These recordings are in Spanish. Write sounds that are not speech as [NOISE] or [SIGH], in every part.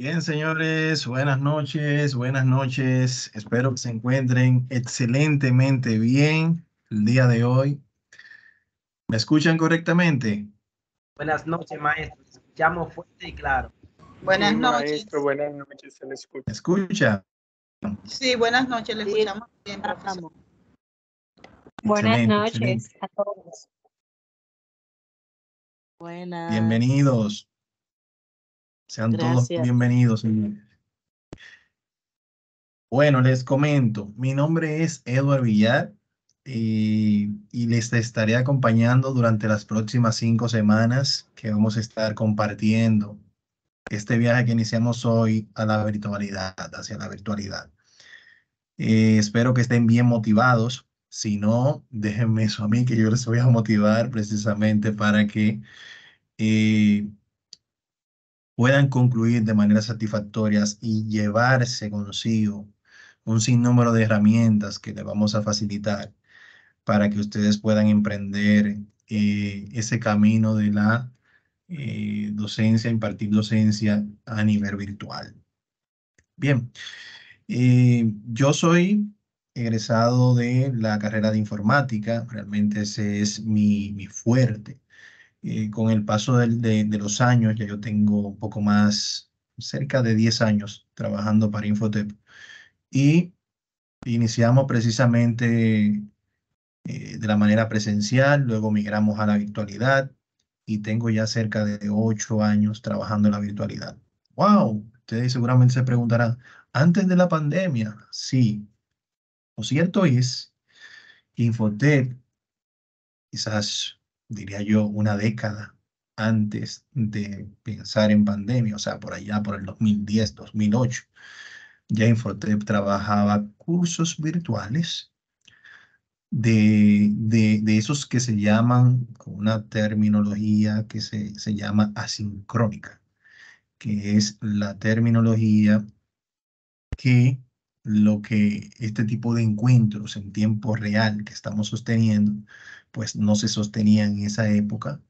Bien, señores, buenas noches, buenas noches. Espero que se encuentren excelentemente bien el día de hoy. ¿Me escuchan correctamente? Buenas noches, maestro. Escuchamos fuerte y claro. Buenas Sí, noches. Maestro, buenas noches, se le escucha. ¿Me escucha? Sí, buenas noches, le Sí. escuchamos bien, profesor. Buenas Excelente, noches excelente. a todos. Buenas. Bienvenidos. Sean todos bienvenidos. Bueno, les comento, mi nombre es Edward Villar y, y les estaré acompañando durante las próximas cinco semanas que vamos a estar compartiendo este viaje que iniciamos hoy a la virtualidad, hacia la virtualidad. Eh, espero que estén bien motivados. Si no, déjenme eso a mí, que yo les voy a motivar precisamente para que eh, puedan concluir de manera satisfactorias y llevarse consigo un sinnúmero de herramientas que les vamos a facilitar para que ustedes puedan emprender eh, ese camino de la eh, docencia, impartir docencia a nivel virtual. Bien, eh, yo soy egresado de la carrera de informática, realmente ese es mi, mi fuerte. Eh, con el paso del- de, de los años, ya yo tengo un poco más, cerca de 10 años trabajando para Infotep y iniciamos precisamente eh, de la manera presencial, luego migramos a la virtualidad y tengo ya cerca de 8 años trabajando en la virtualidad. ¡Wow! Ustedes seguramente se preguntarán, antes de la pandemia, sí. Lo cierto es Infotep, quizás diría yo, una década antes de pensar en pandemia, o sea, por allá por el 2010, 2008, ya Infotep trabajaba cursos virtuales de, de, de, esos que se llaman, con una terminología que se, se llama asincrónica, que es la terminología que lo que este tipo de encuentros en tiempo real que estamos sosteniendo, pues no se sostenía en esa época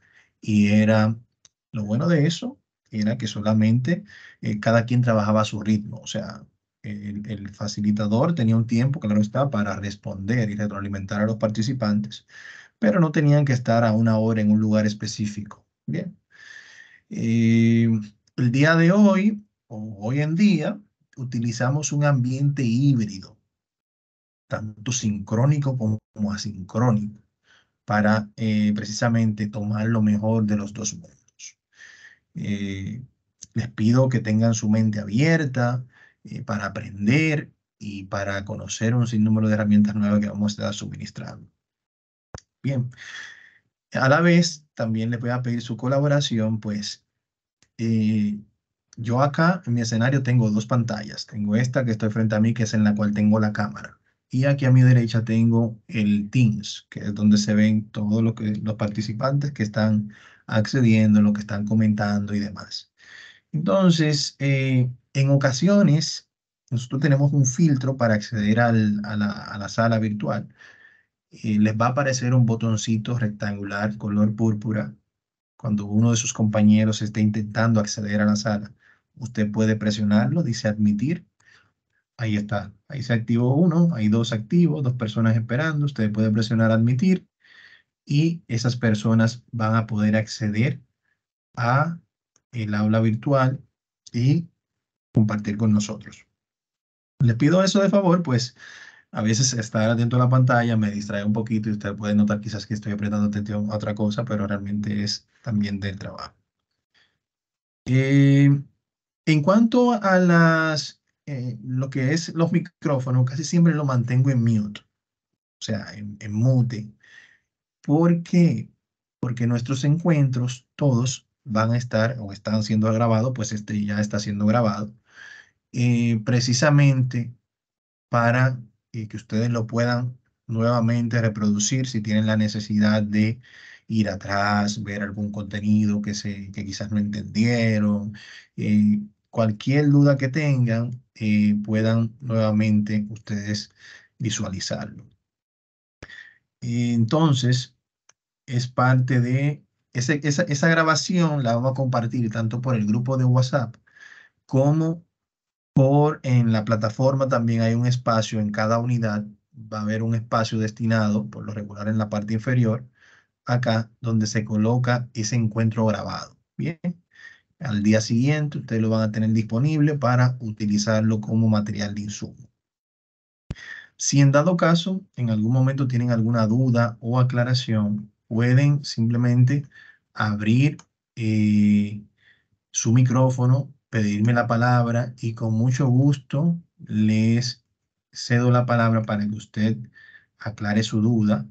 y era lo bueno de eso era que solamente eh, cada quien trabajaba a su ritmo, o sea, el, facilitador tenía un tiempo, claro está, para responder y retroalimentar a los participantes, pero no tenían que estar a una hora en un lugar específico. Bien. Eh, el día de hoy, o hoy en día, utilizamos un ambiente híbrido, tanto sincrónico como asincrónico, para eh, precisamente tomar lo mejor de los dos mundos. Eh, les pido que tengan su mente abierta eh, para aprender y para conocer un sinnúmero de herramientas nuevas que vamos a estar suministrando. Bien, a la vez también les voy a pedir su colaboración, pues yo acá en mi escenario tengo dos pantallas. Tengo esta que estoy frente a mí, que es en la cual tengo la cámara. Y aquí a mi derecha tengo el Teams, que es donde se ven todos lo los participantes que están accediendo, lo que están comentando y demás. Entonces, eh, en ocasiones, nosotros tenemos un filtro para acceder al, a, la, a, la, sala virtual. Eh, les va a aparecer un botoncito rectangular color púrpura cuando uno de sus compañeros esté intentando acceder a la sala. Usted puede presionarlo, dice admitir. Ahí está. Ahí se activó uno, hay dos activos, dos personas esperando. Usted puede presionar admitir y esas personas van a poder acceder a el aula virtual y compartir con nosotros. Les pido eso de favor, pues a veces estar atento a la pantalla me distrae un poquito y usted puede notar quizás que estoy apretando atención a otra cosa, pero realmente es también del trabajo. Eh, en cuanto a las, eh, lo que es los micrófonos, casi siempre lo mantengo en mute, o sea, en, mute. ¿Por qué? Porque nuestros encuentros, todos van a estar o están siendo grabados, pues este ya está siendo grabado, eh, precisamente para eh, que ustedes lo puedan nuevamente reproducir si tienen la necesidad de ir atrás, ver algún contenido que, se, que quizás no entendieron, cualquier duda que tengan, eh, puedan nuevamente ustedes visualizarlo. Entonces, es parte de esa, esa grabación, la vamos a compartir tanto por el grupo de WhatsApp como por en la plataforma también hay un espacio en cada unidad, va a haber un espacio destinado, por lo regular en la parte inferior, acá donde se coloca ese encuentro grabado. Bien, al día siguiente ustedes lo van a tener disponible para utilizarlo como material de insumo. Si en dado caso, en algún momento tienen alguna duda o aclaración, pueden simplemente abrir eh, su micrófono, pedirme la palabra y con mucho gusto les cedo la palabra para que usted aclare su duda.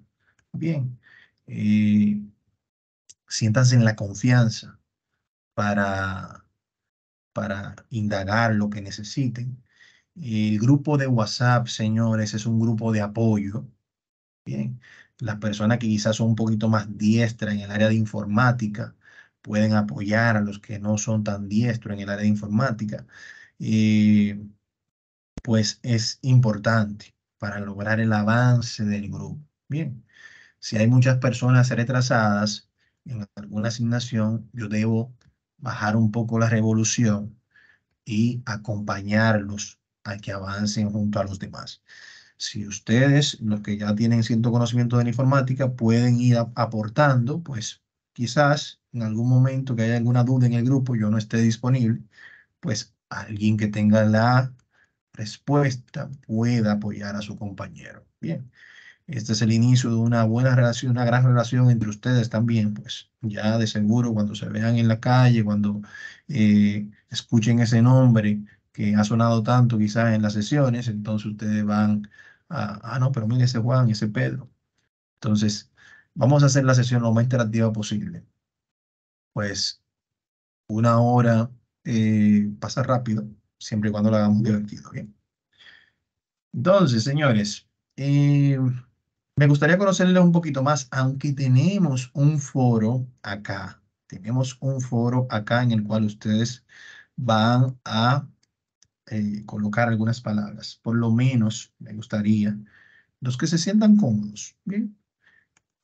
Bien, eh, siéntanse en la confianza para, para indagar lo que necesiten. El grupo de WhatsApp, señores, es un grupo de apoyo. Bien, las personas que quizás son un poquito más diestras en el área de informática pueden apoyar a los que no son tan diestros en el área de informática. Eh, pues es importante para lograr el avance del grupo. Bien, si hay muchas personas retrasadas en alguna asignación, yo debo bajar un poco la revolución y acompañarlos a que avancen junto a los demás. Si ustedes, los que ya tienen cierto conocimiento de la informática, pueden ir aportando, pues quizás en algún momento que haya alguna duda en el grupo, yo no esté disponible, pues alguien que tenga la respuesta pueda apoyar a su compañero. Bien, este es el inicio de una buena relación, una gran relación entre ustedes también, pues ya de seguro cuando se vean en la calle, cuando eh, escuchen ese nombre que ha sonado tanto quizás en las sesiones, entonces ustedes van a, ah, no, pero mire ese Juan, ese Pedro. Entonces, vamos a hacer la sesión lo más interactiva posible. Pues una hora eh, pasa rápido, siempre y cuando lo hagamos divertido, ¿bien? Entonces, señores, eh, me gustaría conocerles un poquito más, aunque tenemos un foro acá, tenemos un foro acá en el cual ustedes van a eh, colocar algunas palabras. Por lo menos me gustaría, los que se sientan cómodos, ¿bien?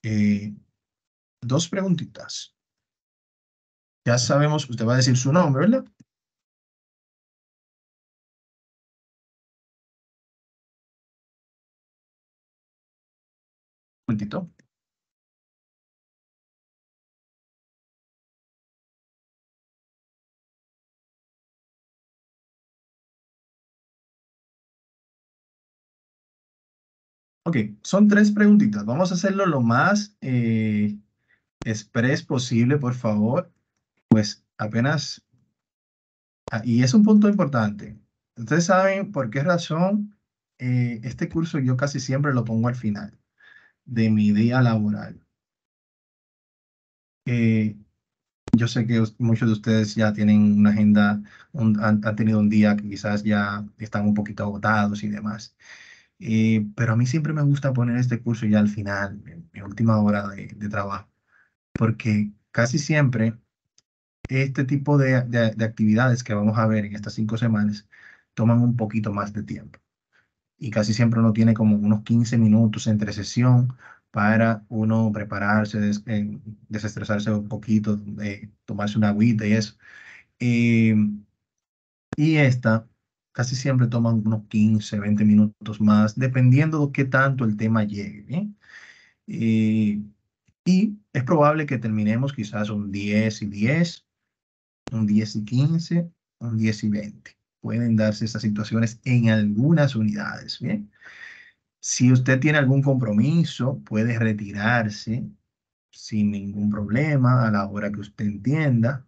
Eh, dos preguntitas. Ya sabemos, usted va a decir su nombre, ¿verdad? Momentito. Ok, son tres preguntitas. Vamos a hacerlo lo más eh, express posible, por favor. Pues apenas... ah, y es un punto importante. Ustedes saben por qué razón eh, este curso yo casi siempre lo pongo al final de mi día laboral. Yo sé que muchos de ustedes ya tienen una agenda, han, tenido un día que quizás ya están un poquito agotados y demás. Pero a mí siempre me gusta poner este curso ya al final, en última hora de, trabajo, porque casi siempre este tipo de- de actividades que vamos a ver en estas cinco semanas toman un poquito más de tiempo. Y casi siempre uno tiene como unos 15 minutos entre sesión para uno prepararse, des- eh, desestresarse un poquito, eh, tomarse una agüita y eso. Eh, y esta casi siempre toman unos 15, 20 minutos más, dependiendo de qué tanto el tema llegue. Eh, y es probable que terminemos quizás un 10 y 10, un 10 y 15, un 10 y 20. Pueden darse estas situaciones en algunas unidades, ¿bien? Si usted tiene algún compromiso, puede retirarse sin ningún problema a la hora que usted entienda.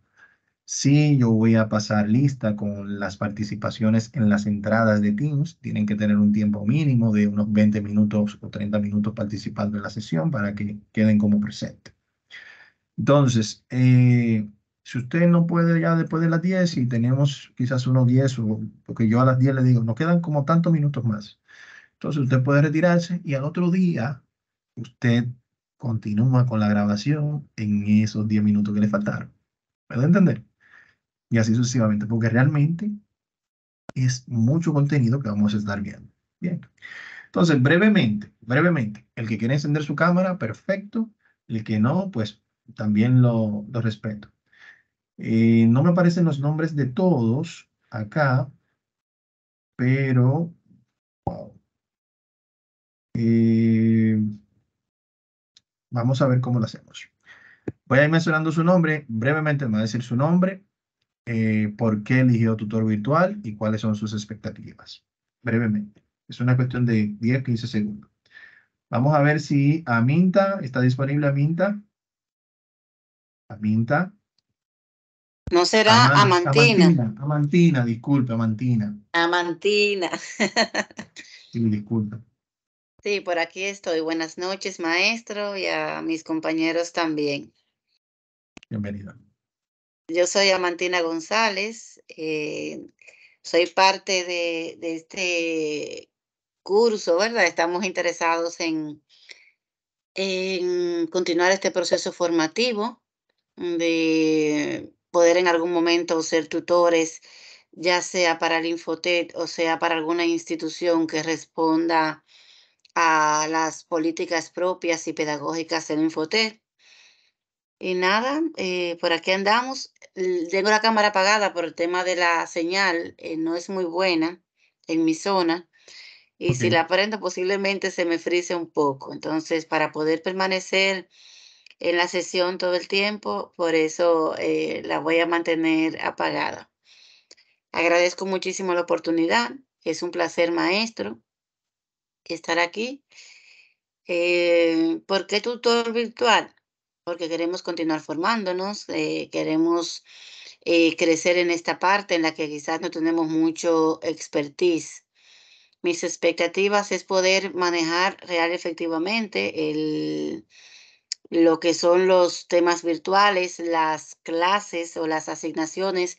Sí, yo voy a pasar lista con las participaciones en las entradas de Teams. Tienen que tener un tiempo mínimo de unos 20 minutos o 30 minutos participando en la sesión para que queden como presente. Entonces, eh, si usted no puede ya después de las 10 y tenemos quizás unos 10, o, porque yo a las 10 le digo, nos quedan como tantos minutos más. Entonces usted puede retirarse y al otro día usted continúa con la grabación en esos 10 minutos que le faltaron. ¿Puede entender? Y así sucesivamente, porque realmente es mucho contenido que vamos a estar viendo. Bien. Entonces, brevemente, brevemente, el que quiere encender su cámara, perfecto. El que no, pues también lo respeto. Eh, no me aparecen los nombres de todos acá, pero wow. Eh, vamos a ver cómo lo hacemos. Voy a ir mencionando su nombre. Brevemente me va a decir su nombre, eh, por qué eligió tutor virtual y cuáles son sus expectativas. Brevemente. Es una cuestión de 10, 15 segundos. Vamos a ver si Aminta, ¿está disponible Aminta? Aminta. No será Aman- Amantina. Amantina, Amantina, disculpe, Amantina. Amantina. [LAUGHS] Sí, disculpe. Sí, por aquí estoy. Buenas noches, maestro, y a mis compañeros también. Bienvenida. Yo soy Amantina González. eh, soy parte de, de este curso, ¿verdad? Estamos interesados en, en continuar este proceso formativo de poder en algún momento ser tutores, ya sea para el Infotet o sea para alguna institución que responda a las políticas propias y pedagógicas del Infotet. Y nada, eh, por aquí andamos. Tengo la cámara apagada por el tema de la señal, eh, no es muy buena en mi zona. Y si la prendo, posiblemente se me frise un poco. Entonces, para poder permanecer en la sesión todo el tiempo, por eso eh, la voy a mantener apagada. Agradezco muchísimo la oportunidad. Es un placer, maestro, estar aquí. Eh, ¿por qué tutor virtual? Porque queremos continuar formándonos, eh, queremos crecer en esta parte en la que quizás no tenemos mucho expertise. Mis expectativas es poder manejar real efectivamente el, lo que son los temas virtuales, las clases o las asignaciones,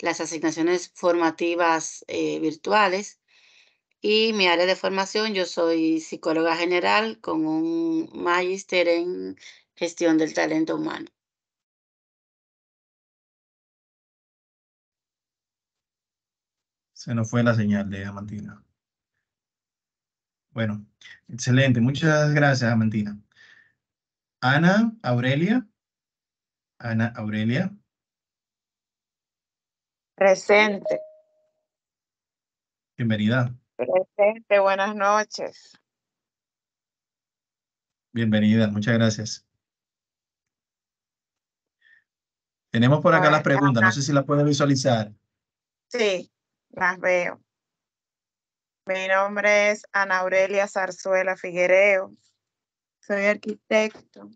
las asignaciones formativas eh, virtuales Y mi área de formación, yo soy psicóloga general con un magíster en gestión del talento humano. Se nos fue la señal de Amantina. Bueno, excelente. Muchas gracias, Amantina. Ana Aurelia. Ana Aurelia. Presente. Bienvenida. Presente, buenas noches. Bienvenida, muchas gracias. Tenemos por acá las preguntas, no sé si las puede visualizar. Sí, las veo. Mi nombre es Ana Aurelia Zarzuela Figuereo. Soy arquitecto.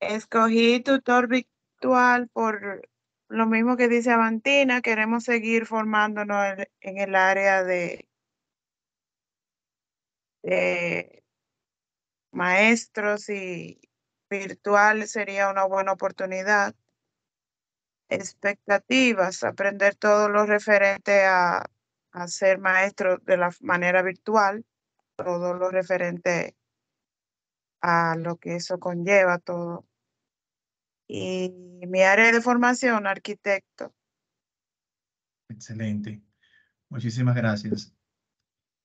Escogí tutor virtual por lo mismo que dice Avantina, queremos seguir formándonos en, el área de, maestros y virtual sería una buena oportunidad. Expectativas, aprender todo lo referente a, a ser maestro de la manera virtual, todo lo referente a lo que eso conlleva, todo y mi área de formación, arquitecto. Excelente. Muchísimas gracias.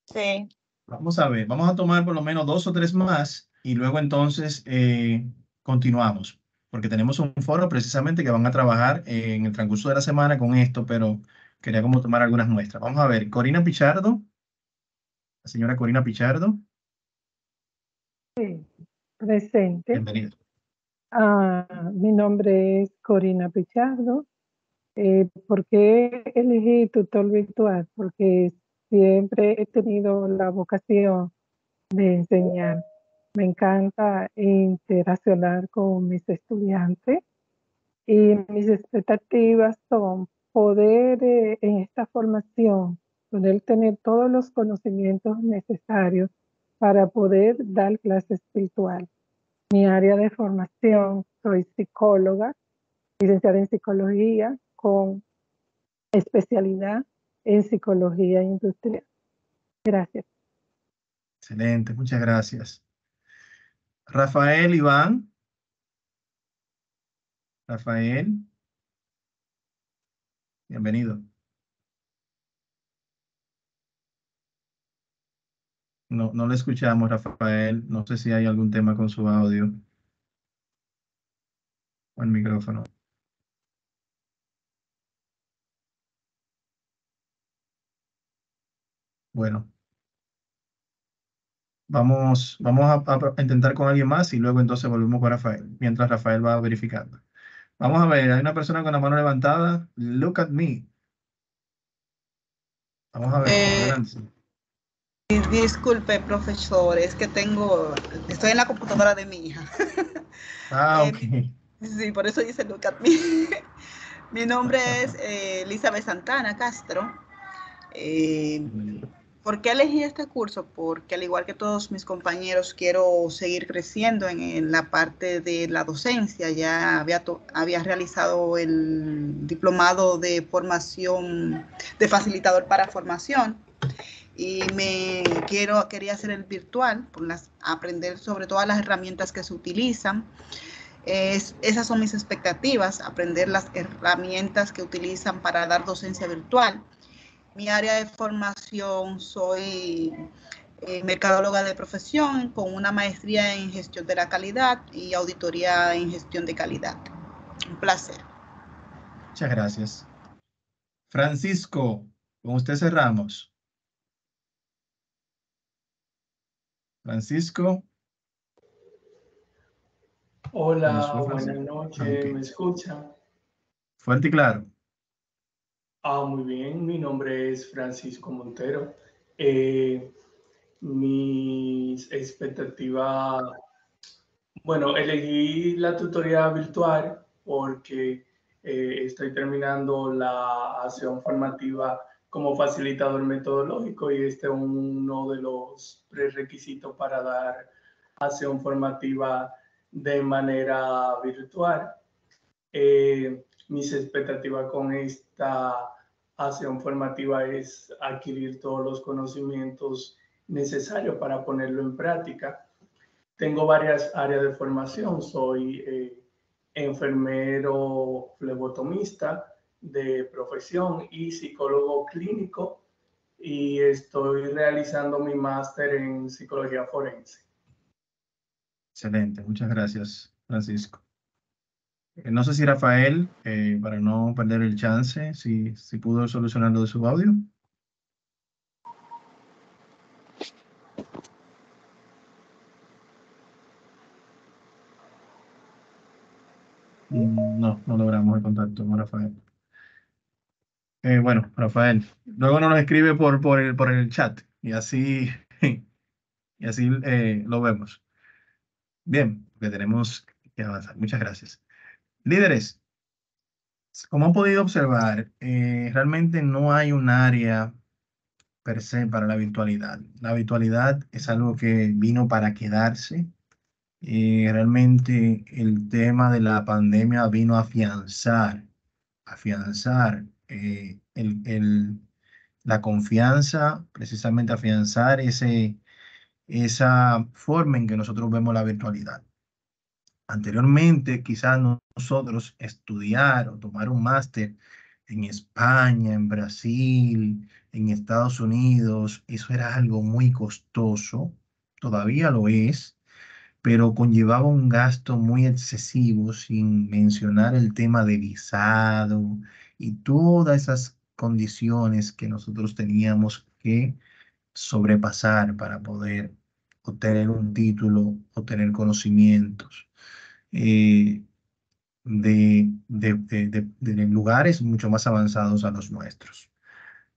Sí. Vamos a ver, vamos a tomar por lo menos dos o tres más y luego entonces eh, continuamos, porque tenemos un foro precisamente que van a trabajar en el transcurso de la semana con esto, pero quería como tomar algunas muestras. Vamos a ver, Corina Pichardo. La señora Corina Pichardo. Sí, presente. Bienvenida. Ah, mi nombre es Corina Pichardo. Eh, ¿Por qué elegí tutor virtual? Porque siempre he tenido la vocación de enseñar. Me encanta interaccionar con mis estudiantes y mis expectativas son poder eh, en esta formación, poder tener todos los conocimientos necesarios para poder dar clases virtuales. Mi área de formación, soy psicóloga, licenciada en psicología con especialidad en psicología industrial. Gracias. Excelente, muchas gracias. Rafael Iván. Rafael. Bienvenido. No, no le escuchamos, Rafael. No sé si hay algún tema con su audio o el micrófono. Bueno. Vamos, vamos a, intentar con alguien más y luego entonces volvemos con Rafael, mientras Rafael va verificando. Vamos a ver, hay una persona con la mano levantada. Look at me. Vamos a ver, Eh, adelante. Disculpe, profesor, es que tengo, estoy en la computadora de mi hija. [LAUGHS] Ah, eh, ok. Sí, por eso dice look at me. Mi nombre es eh, Elizabeth Santana Castro. Eh, ¿Por qué elegí este curso? Porque al igual que todos mis compañeros, quiero seguir creciendo en, en la parte de la docencia. Ya había, to- había realizado el diplomado de formación, de facilitador para formación. Y me quiero, quería hacer el virtual, por las, aprender sobre todas las herramientas que se utilizan. Es- esas son mis expectativas, aprender las herramientas que utilizan para dar docencia virtual. Mi área de formación soy eh, mercadóloga de profesión con una maestría en gestión de la calidad y auditoría en gestión de calidad. Un placer. Muchas gracias. Francisco, con usted cerramos. Francisco, Hola, buenas noches. ¿me escuchan? fuerte y claro. Ah, muy bien, mi nombre es Francisco Montero. Eh, mis expectativas, bueno, elegí la tutoría virtual porque eh, estoy terminando la acción formativa como facilitador metodológico y este es uno de los prerequisitos para dar acción formativa de manera virtual. Eh, mis expectativas con esta acción formativa es adquirir todos los conocimientos necesarios para ponerlo en práctica. Tengo varias áreas de formación. Soy eh, enfermero flebotomista de profesión y psicólogo clínico y estoy realizando mi máster en psicología forense. Excelente, muchas gracias, Francisco. Eh, no sé si Rafael, eh, para no perder el chance, si, si pudo solucionarlo de su audio. Mm, no, no logramos el contacto con Rafael. Eh, bueno, Rafael, luego nos lo escribe por, por, el, por el chat y así, [LAUGHS] y así lo vemos. Bien, porque tenemos que avanzar. Muchas gracias. Líderes, como han podido observar, eh, realmente no hay un área per se para la virtualidad. La virtualidad es algo que vino para quedarse. Eh, realmente el tema de la pandemia vino a afianzar, afianzar eh, la confianza, precisamente afianzar ese, esa forma en que nosotros vemos la virtualidad. Anteriormente, quizás nosotros estudiar o tomar un máster en España, en Brasil, en Estados Unidos, eso era algo muy costoso, todavía lo es, pero conllevaba un gasto muy excesivo, sin mencionar el tema de visado y todas esas condiciones que nosotros teníamos que sobrepasar para poder obtener un título, obtener conocimientos. Eh, de, de, lugares mucho más avanzados a los nuestros.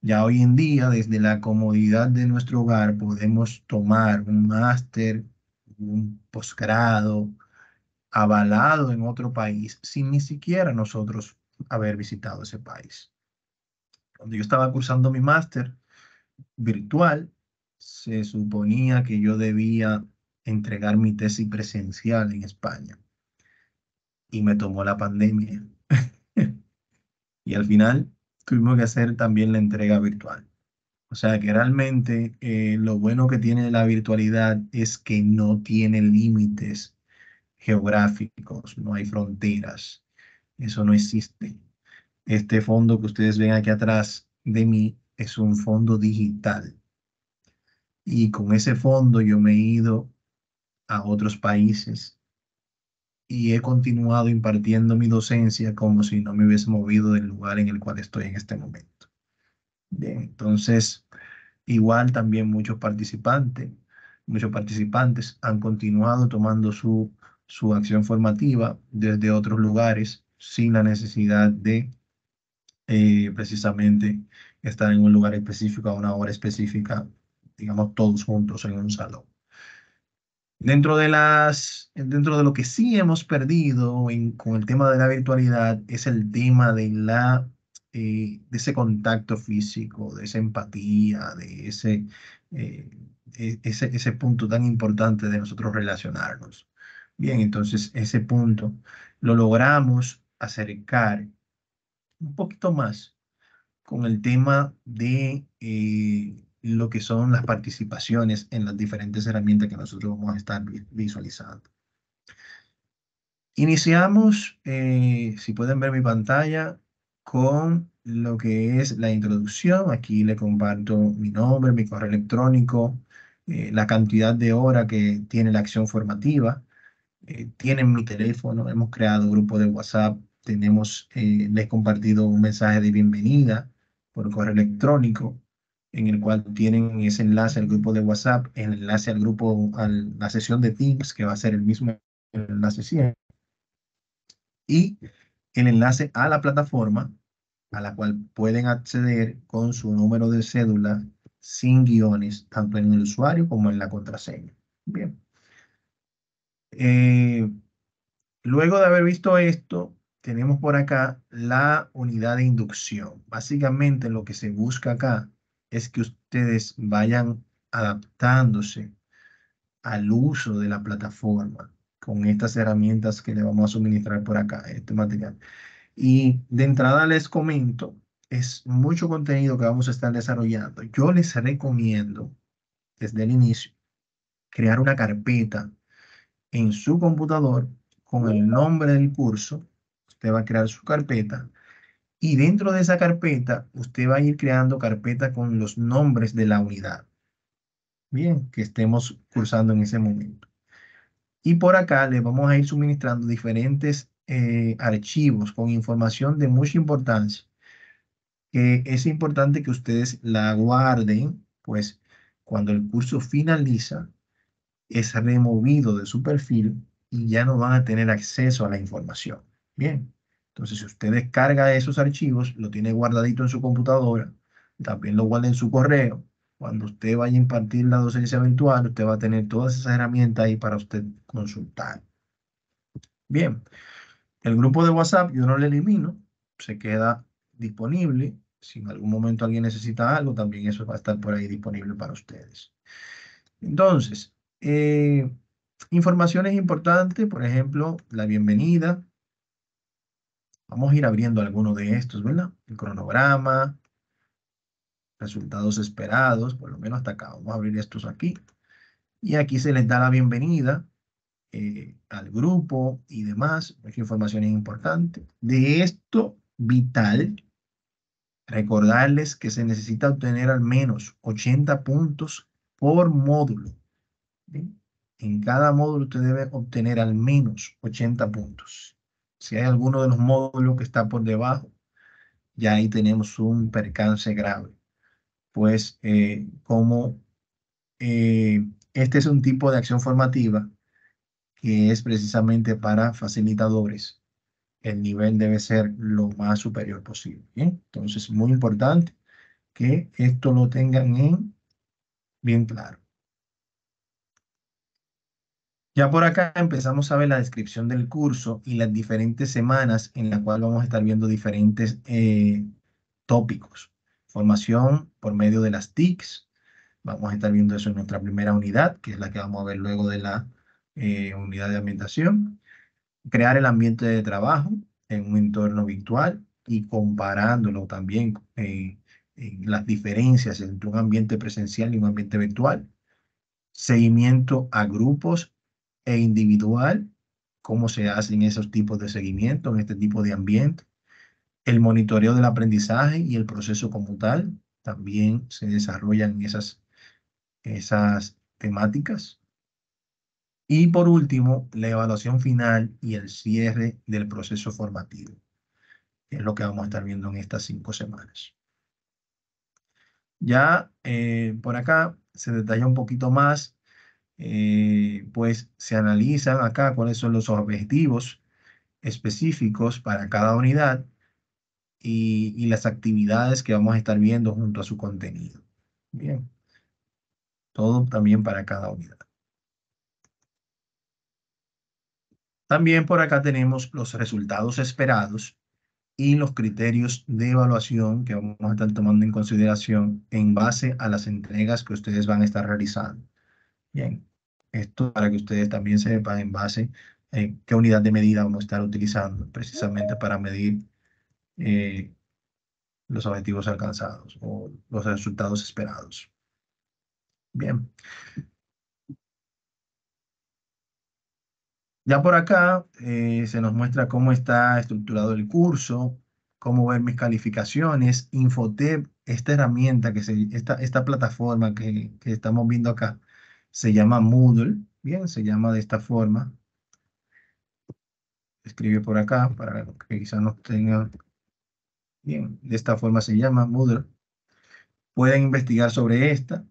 Ya hoy en día, desde la comodidad de nuestro hogar, podemos tomar un máster, un posgrado avalado en otro país sin ni siquiera nosotros haber visitado ese país. Cuando yo estaba cursando mi máster virtual, se suponía que yo debía entregar mi tesis presencial en España y me tomó la pandemia. [LAUGHS] y al final tuvimos que hacer también la entrega virtual. O sea que realmente eh, lo bueno que tiene la virtualidad es que no tiene límites geográficos, no hay fronteras. Eso no existe. Este fondo que ustedes ven aquí atrás de mí es un fondo digital. Y con ese fondo yo me he ido a otros países y he continuado impartiendo mi docencia como si no me hubiese movido del lugar en el cual estoy en este momento. Bien, entonces, igual también muchos participantes, muchos participantes han continuado tomando su, su acción formativa desde otros lugares sin la necesidad de eh, precisamente estar en un lugar específico a una hora específica, digamos, todos juntos en un salón. Dentro de, las, dentro de lo que sí hemos perdido con el tema de la virtualidad es el tema de, la, eh, de ese contacto físico, de esa empatía, de ese, eh, e, ese, ese punto tan importante de nosotros relacionarnos. Bien, entonces ese punto lo logramos acercar un poquito más con el tema de eh, lo que son las participaciones en las diferentes herramientas que nosotros vamos a estar visualizando. Iniciamos, eh, si pueden ver mi pantalla, con lo que es la introducción. Aquí le comparto mi nombre, mi correo electrónico, eh, la cantidad de hora que tiene la acción formativa. Tienen mi teléfono, hemos creado grupo de WhatsApp, tenemos, les he compartido un mensaje de bienvenida por correo electrónico en el cual tienen ese enlace al grupo de WhatsApp, el enlace al grupo, a la sesión de Teams, que va a ser el mismo enlace siempre, y el enlace a la plataforma a la cual pueden acceder con su número de cédula sin guiones, tanto en el usuario como en la contraseña. Bien. Eh, luego de haber visto esto, tenemos por acá la unidad de inducción. Básicamente lo que se busca acá es que ustedes vayan adaptándose al uso de la plataforma con estas herramientas que le vamos a suministrar por acá, este material. Y de entrada les comento es mucho contenido que vamos a estar desarrollando. Yo les recomiendo desde el inicio crear una carpeta en su computador con el nombre del curso. Usted va a crear su carpeta y dentro de esa carpeta usted va a ir creando carpeta con los nombres de la unidad. Bien, que estemos cursando en ese momento. Y por acá le vamos a ir suministrando diferentes eh, archivos con información de mucha importancia. Que es importante que ustedes la guarden, pues cuando el curso finaliza, es removido de su perfil y ya no van a tener acceso a la información. Bien, entonces si usted descarga esos archivos, lo tiene guardadito en su computadora, también lo guarda en su correo, cuando usted vaya a impartir la docencia virtual, usted va a tener todas esas herramientas ahí para usted consultar. Bien, el grupo de WhatsApp yo no lo elimino, se queda disponible. Si en algún momento alguien necesita algo, también eso va a estar por ahí disponible para ustedes. Entonces, eh, informaciones importantes, por ejemplo, la bienvenida. Vamos a ir abriendo algunos de estos, ¿verdad? El cronograma, resultados esperados, por lo menos hasta acá. Vamos a abrir estos aquí. Y aquí se les da la bienvenida eh, al grupo y demás. Esta información es importante. De esto, vital, recordarles que se necesita obtener al menos 80 puntos por módulo. En cada módulo usted debe obtener al menos 80 puntos. Si hay alguno de los módulos que está por debajo, ya ahí tenemos un percance grave pues eh, como eh, este es un tipo de acción formativa que es precisamente para facilitadores, el nivel debe ser lo más superior posible. ¿bien? Entonces, muy importante que esto lo tengan en bien claro. Ya por acá empezamos a ver la descripción del curso y las diferentes semanas en las cuales vamos a estar viendo diferentes eh, tópicos. Formación por medio de las TICs. Vamos a estar viendo eso en nuestra primera unidad, que es la que vamos a ver luego de la eh, unidad de ambientación. Crear el ambiente de trabajo en un entorno virtual y comparándolo también eh, en las diferencias entre un ambiente presencial y un ambiente virtual. Seguimiento a grupos e individual, cómo se hacen esos tipos de seguimiento en este tipo de ambiente el monitoreo del aprendizaje y el proceso como tal también se desarrollan esas, esas temáticas. Y por último, la evaluación final y el cierre del proceso formativo. es lo que vamos a estar viendo en estas cinco semanas. Ya eh, por acá se detalla un poquito más, eh, pues se analizan acá cuáles son los objetivos específicos para cada unidad y, las actividades que vamos a estar viendo junto a su contenido. Bien. Todo también para cada unidad. También por acá tenemos los resultados esperados y los criterios de evaluación que vamos a estar tomando en consideración en base a las entregas que ustedes van a estar realizando. Bien, esto para que ustedes también sepan en base en qué unidad de medida vamos a estar utilizando precisamente para medir eh, los objetivos alcanzados o los resultados esperados. Bien. Ya por acá eh, se nos muestra cómo está estructurado el curso, cómo ver mis calificaciones, Infotep, esta herramienta, que se, esta, esta plataforma que, que estamos viendo acá, se llama Moodle, bien, se llama de esta forma. Escribe por acá para que quizás no tengan Bien, de esta forma se llama Moodle. Pueden investigar sobre esta.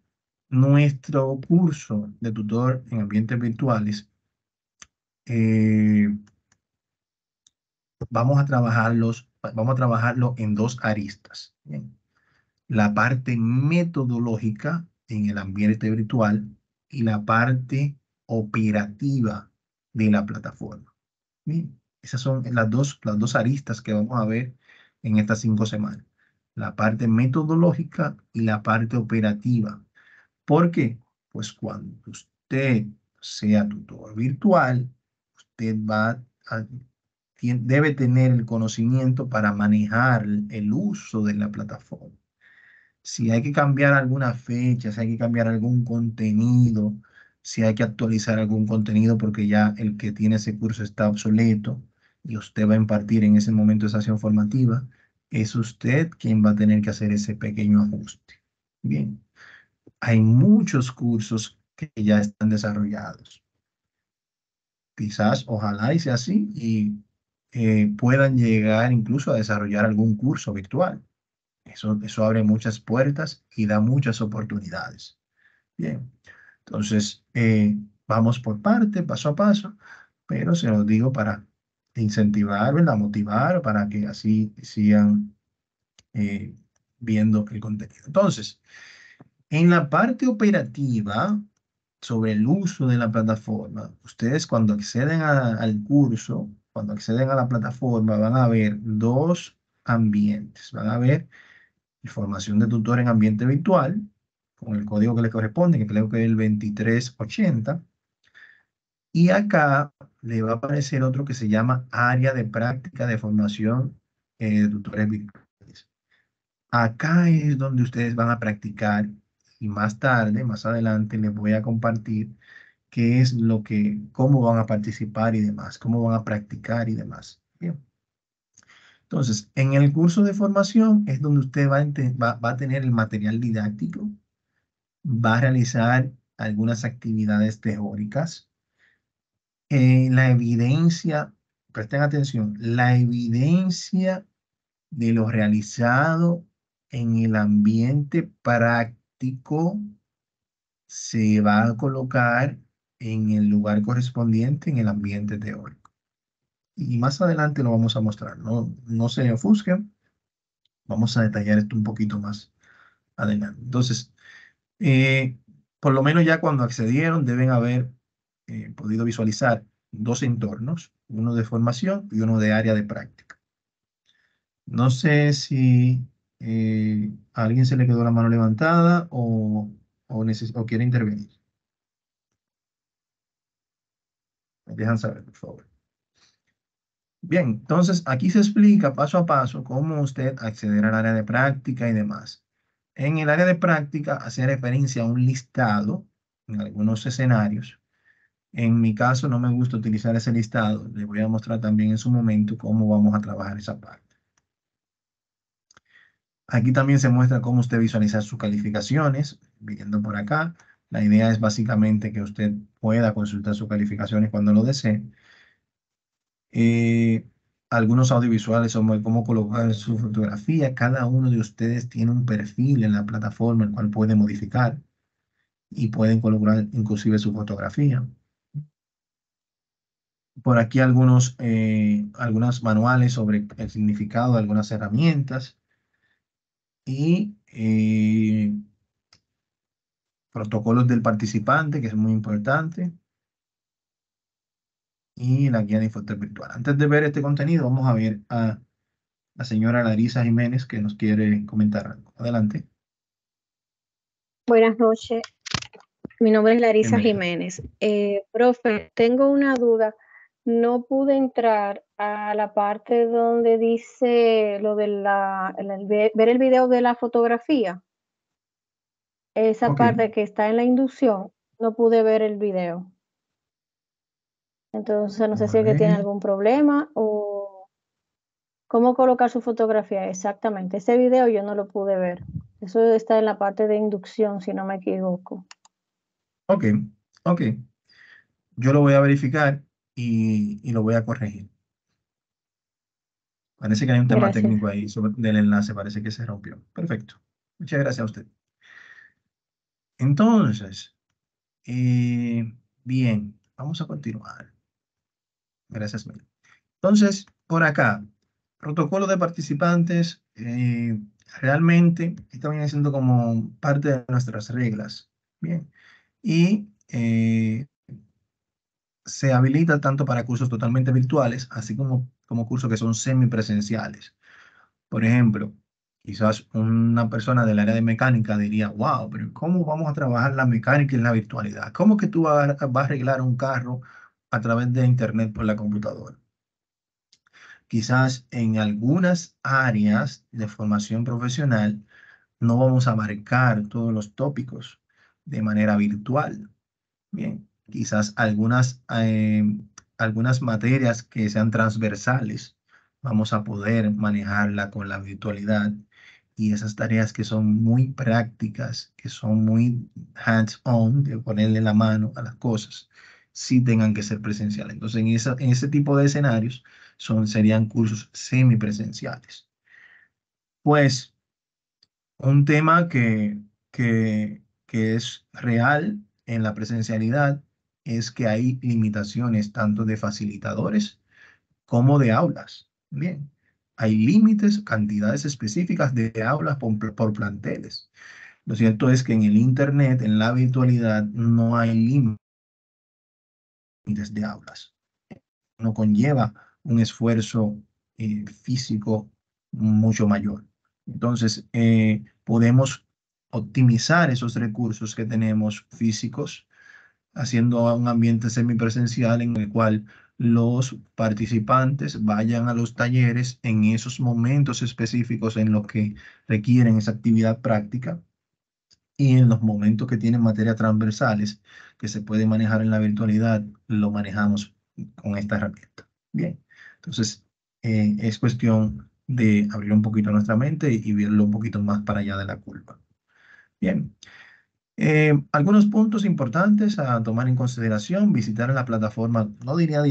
Nuestro curso de tutor en ambientes virtuales, eh, vamos a trabajarlos, vamos a trabajarlo en dos aristas. La parte metodológica en el ambiente virtual y la parte operativa de la plataforma. Esas son las dos, las dos aristas que vamos a ver en estas cinco semanas. La parte metodológica y la parte operativa. ¿Por qué? Pues cuando usted sea tutor virtual, usted va a debe tener el conocimiento para manejar el uso de la plataforma. Si hay que cambiar alguna fecha, si hay que cambiar algún contenido, si hay que actualizar algún contenido porque ya el que tiene ese curso está obsoleto y usted va a impartir en ese momento esa acción formativa, es usted quien va a tener que hacer ese pequeño ajuste. Bien, hay muchos cursos que ya están desarrollados. Quizás, ojalá y sea así, y eh, puedan llegar incluso a desarrollar algún curso virtual. Eso, eso abre muchas puertas y da muchas oportunidades. Bien, entonces eh, vamos por parte, paso a paso, pero se lo digo para incentivar, ¿verdad? motivar, para que así sigan eh, viendo el contenido. Entonces, en la parte operativa, sobre el uso de la plataforma, ustedes cuando acceden al curso, cuando acceden a la plataforma, van a ver dos ambientes. Van a ver información de tutor en ambiente virtual, con el código que le corresponde, que creo que es el 2380. Y acá le va a aparecer otro que se llama área de práctica de formación eh, de tutores virtuales. Acá es donde ustedes van a practicar y más tarde, más adelante, les voy a compartir qué es lo que, cómo van a participar y demás, cómo van a practicar y demás. Bien. Entonces, en el curso de formación es donde usted va a, tener el material didáctico, va a realizar algunas actividades teóricas, eh, la evidencia, presten atención, la evidencia de lo realizado en el ambiente práctico se va a colocar en el lugar correspondiente en el ambiente teórico y más adelante lo vamos a mostrar. No, no se ofusquen. Vamos a detallar esto un poquito más adelante. Entonces, eh, por lo menos ya cuando accedieron deben haber eh, podido visualizar dos entornos, uno de formación y uno de área de práctica. No sé si eh, a alguien se le quedó la mano levantada o, quiere intervenir. Me dejan saber, por favor. Bien, entonces aquí se explica paso a paso cómo usted acceder al área de práctica y demás. En el área de práctica hace referencia a un listado en algunos escenarios. En mi caso no me gusta utilizar ese listado. Le voy a mostrar también en su momento cómo vamos a trabajar esa parte. Aquí también se muestra cómo usted visualizar sus calificaciones, viendo por acá. La idea es básicamente que usted pueda consultar sus calificaciones cuando lo desee eh, algunos audiovisuales sobre cómo colocar su fotografía. Cada uno de ustedes tiene un perfil en la plataforma el cual puede modificar y pueden colocar inclusive su fotografía. Por aquí algunos, eh, algunos manuales sobre el significado de algunas herramientas y eh, protocolos del participante, que es muy importante y la guía de infotel virtual. Antes de ver este contenido, vamos a ver a la señora Larisa Jiménez que nos quiere comentar algo. Adelante. Buenas noches. Mi nombre es Larisa Jiménez. Eh, profe, tengo una duda. No pude entrar a la parte donde dice lo de la, ver el video de la fotografía. Esa parte que está en la inducción, no pude ver el video. Entonces, no sé si es que tiene algún problema o cómo colocar su fotografía exactamente. Ese video yo no lo pude ver. Eso está en la parte de inducción, si no me equivoco. Ok, ok. Yo lo voy a verificar y, lo voy a corregir. Parece que hay un tema técnico ahí sobre, del enlace, parece que se rompió. Perfecto. Muchas gracias a usted. Entonces, eh, bien, vamos a continuar. Gracias, Mel. Entonces, por acá, protocolo de participantes, eh, realmente está viene siendo como parte de nuestras reglas. Bien. Y eh, se habilita tanto para cursos totalmente virtuales, así como, como cursos que son semipresenciales. Por ejemplo, quizás una persona del área de mecánica diría, wow, pero ¿cómo vamos a trabajar la mecánica en la virtualidad? ¿Cómo que tú vas a arreglar un carro a través de Internet por la computadora. Quizás en algunas áreas de formación profesional no vamos a abarcar todos los tópicos de manera virtual. Bien, quizás algunas, eh, algunas materias que sean transversales vamos a poder manejarla con la virtualidad y esas tareas que son muy prácticas, que son muy hands-on, de ponerle la mano a las cosas, sí tengan que ser presenciales. Entonces, en, esa, en ese tipo de escenarios son, serían cursos semipresenciales. Pues, un tema que, que, que es real en la presencialidad es que hay limitaciones tanto de facilitadores como de aulas. Bien, hay límites, cantidades específicas de aulas por, planteles. Lo cierto es que en el Internet, en la virtualidad, no hay límites de aulas. No conlleva un esfuerzo eh, físico mucho mayor. Entonces, eh, podemos optimizar esos recursos que tenemos físicos haciendo un ambiente semipresencial en el cual los participantes vayan a los talleres en esos momentos específicos en los que requieren esa actividad práctica y en los momentos que tienen materias transversales que se puede manejar en la virtualidad, lo manejamos con esta herramienta. Bien, entonces eh, es cuestión de abrir un poquito nuestra mente y verlo un poquito más para allá de la culpa. Bien, eh, algunos puntos importantes a tomar en consideración, visitar la plataforma, no diría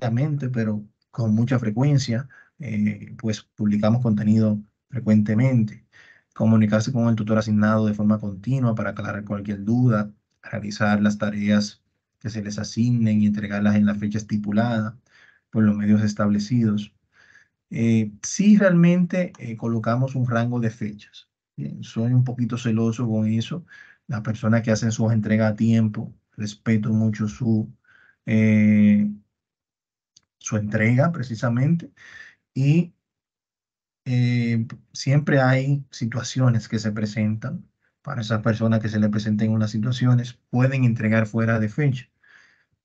diariamente, pero con mucha frecuencia, eh, pues publicamos contenido frecuentemente. Comunicarse con el tutor asignado de forma continua para aclarar cualquier duda, realizar las tareas que se les asignen y entregarlas en la fecha estipulada por los medios establecidos. Eh, si realmente colocamos un rango de fechas, soy un poquito celoso con eso. Las personas que hacen sus entregas a tiempo, respeto mucho su, eh, su entrega precisamente. Y eh, siempre hay situaciones que se presentan. Para esas personas que se le presenten unas situaciones, pueden entregar fuera de fecha.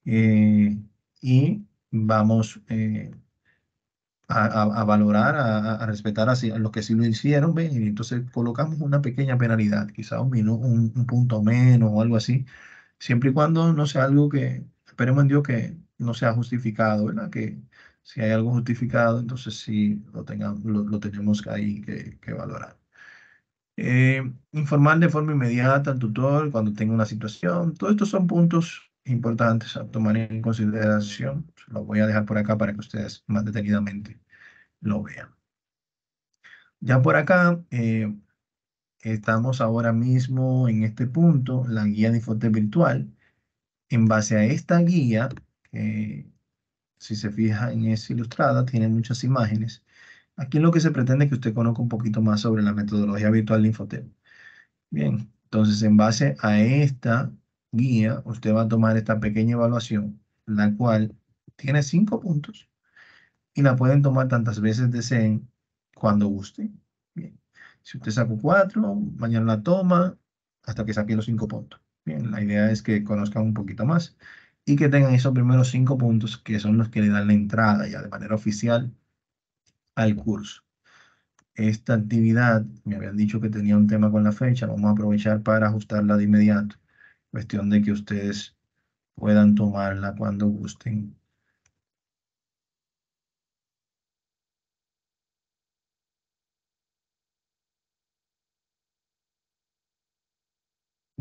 Eh, y vamos a, valorar, a, respetar a, los que sí lo hicieron, ¿ven? y entonces colocamos una pequeña penalidad, quizá un, un, un, punto menos o algo así, siempre y cuando no sea algo que, esperemos en Dios que no sea justificado, ¿verdad? Que si hay algo justificado, entonces sí lo, tengamos, lo, tenemos ahí que, que valorar. Eh, informar de forma inmediata al tutor cuando tenga una situación. Todos estos son puntos importantes a tomar en consideración. Lo voy a dejar por acá para que ustedes más detenidamente lo vean. Ya por acá eh, estamos ahora mismo en este punto, la guía de Infote virtual. En base a esta guía, que si se fija en esa ilustrada, tiene muchas imágenes. Aquí lo que se pretende es que usted conozca un poquito más sobre la metodología virtual de Infotep. Bien, entonces en base a esta guía, usted va a tomar esta pequeña evaluación, la cual tiene cinco puntos y la pueden tomar tantas veces deseen cuando gusten. Bien. Si usted sacó cuatro, mañana la toma hasta que saque los cinco puntos. Bien, la idea es que conozcan un poquito más y que tengan esos primeros cinco puntos que son los que le dan la entrada ya de manera oficial al curso. Esta actividad, me habían dicho que tenía un tema con la fecha, vamos a aprovechar para ajustarla de inmediato. Cuestión de que ustedes puedan tomarla cuando gusten.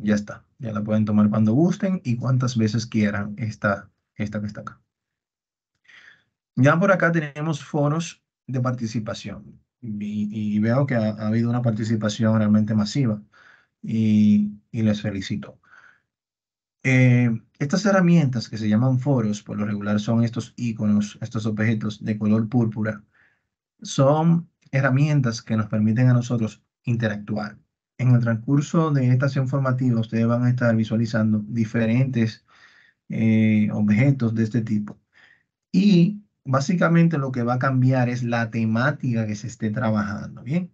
Ya está, ya la pueden tomar cuando gusten y cuantas veces quieran esta, esta que está acá. Ya por acá tenemos foros de participación y, veo que ha, habido una participación realmente masiva y, les felicito. Eh, estas herramientas que se llaman foros, por lo regular son estos iconos, estos objetos de color púrpura, son herramientas que nos permiten a nosotros interactuar. En el transcurso de esta sesión formativa, ustedes van a estar visualizando diferentes eh, objetos de este tipo. Y básicamente lo que va a cambiar es la temática que se esté trabajando. Bien,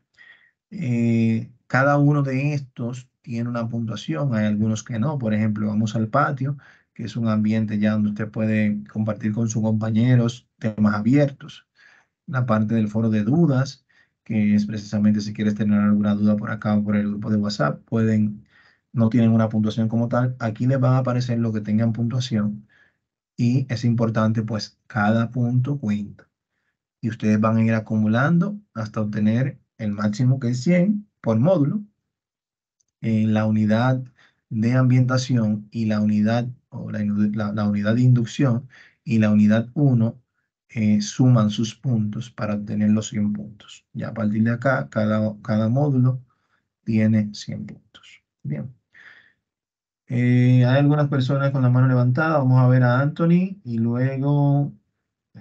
eh, cada uno de estos tiene una puntuación, hay algunos que no. Por ejemplo, vamos al patio, que es un ambiente ya donde usted puede compartir con sus compañeros temas abiertos. la parte del foro de dudas, que es precisamente si quieres tener alguna duda por acá o por el grupo de WhatsApp, pueden, no tienen una puntuación como tal, aquí les va a aparecer lo que tengan puntuación y es importante pues cada punto cuenta. Y ustedes van a ir acumulando hasta obtener el máximo que es 100 por módulo en la unidad de ambientación y la unidad o la, la unidad de inducción y la unidad 1 eh, suman sus puntos para obtener los 100 puntos. Ya a partir de acá, cada, cada módulo tiene 100 puntos. Bien. Eh, hay algunas personas con la mano levantada. Vamos a ver a Anthony y luego,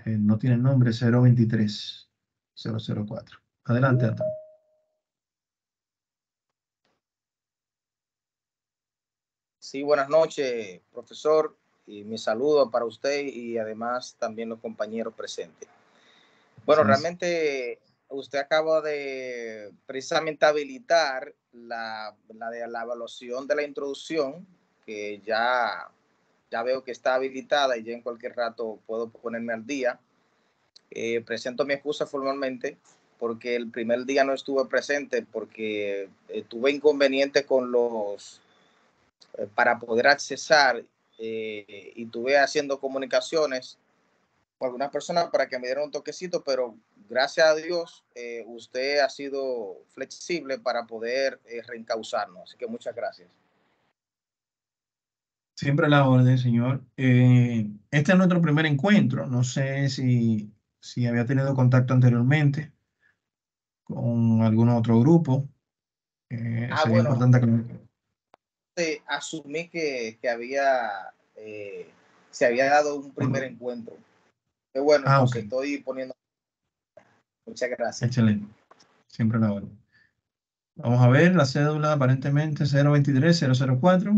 eh, no tiene nombre, 023 004. Adelante, Anthony. Sí, buenas noches, profesor y mi saludo para usted y además también los compañeros presentes. Bueno, realmente usted acaba de precisamente habilitar la, la, de la evaluación de la introducción, que ya, ya veo que está habilitada y ya en cualquier rato puedo ponerme al día. Eh, presento mi excusa formalmente porque el primer día no estuve presente porque eh, tuve inconveniente con los, eh, para poder accesar eh, y tuve haciendo comunicaciones con algunas personas para que me dieran un toquecito, pero gracias a Dios eh, usted ha sido flexible para poder eh, reencauzarnos. Así que muchas gracias. Siempre la orden, señor. este es nuestro primer encuentro. No sé si, si había tenido contacto anteriormente con algún otro grupo. ah, bueno. importante que asumí que, que había, eh, se había dado un primer encuentro. Qué bueno, ah, estoy poniendo. Muchas gracias. Excelente. Siempre la hora. Vamos a ver la cédula aparentemente 023 004.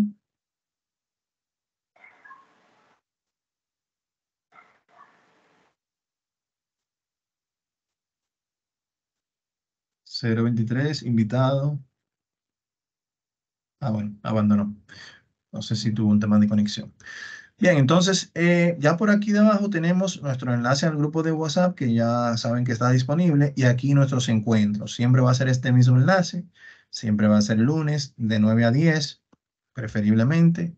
Cero veintitrés, invitado. Ah, bueno, abandonó. No sé si tuvo un tema de conexión. Bien, entonces eh, ya por aquí debajo tenemos nuestro enlace al grupo de WhatsApp que ya saben que está disponible y aquí nuestros encuentros. Siempre va a ser este mismo enlace, siempre va a ser lunes de 9 a 10, preferiblemente,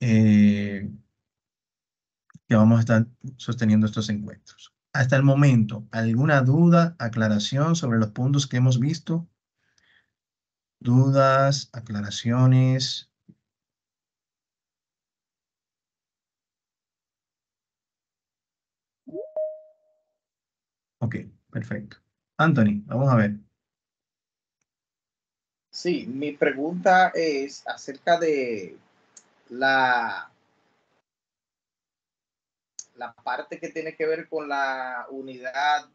eh, que vamos a estar sosteniendo estos encuentros. Hasta el momento, ¿alguna duda, aclaración sobre los puntos que hemos visto? Dudas, aclaraciones. Ok, perfecto. Anthony, vamos a ver. Sí, mi pregunta es acerca de la, la parte que tiene que ver con la unidad,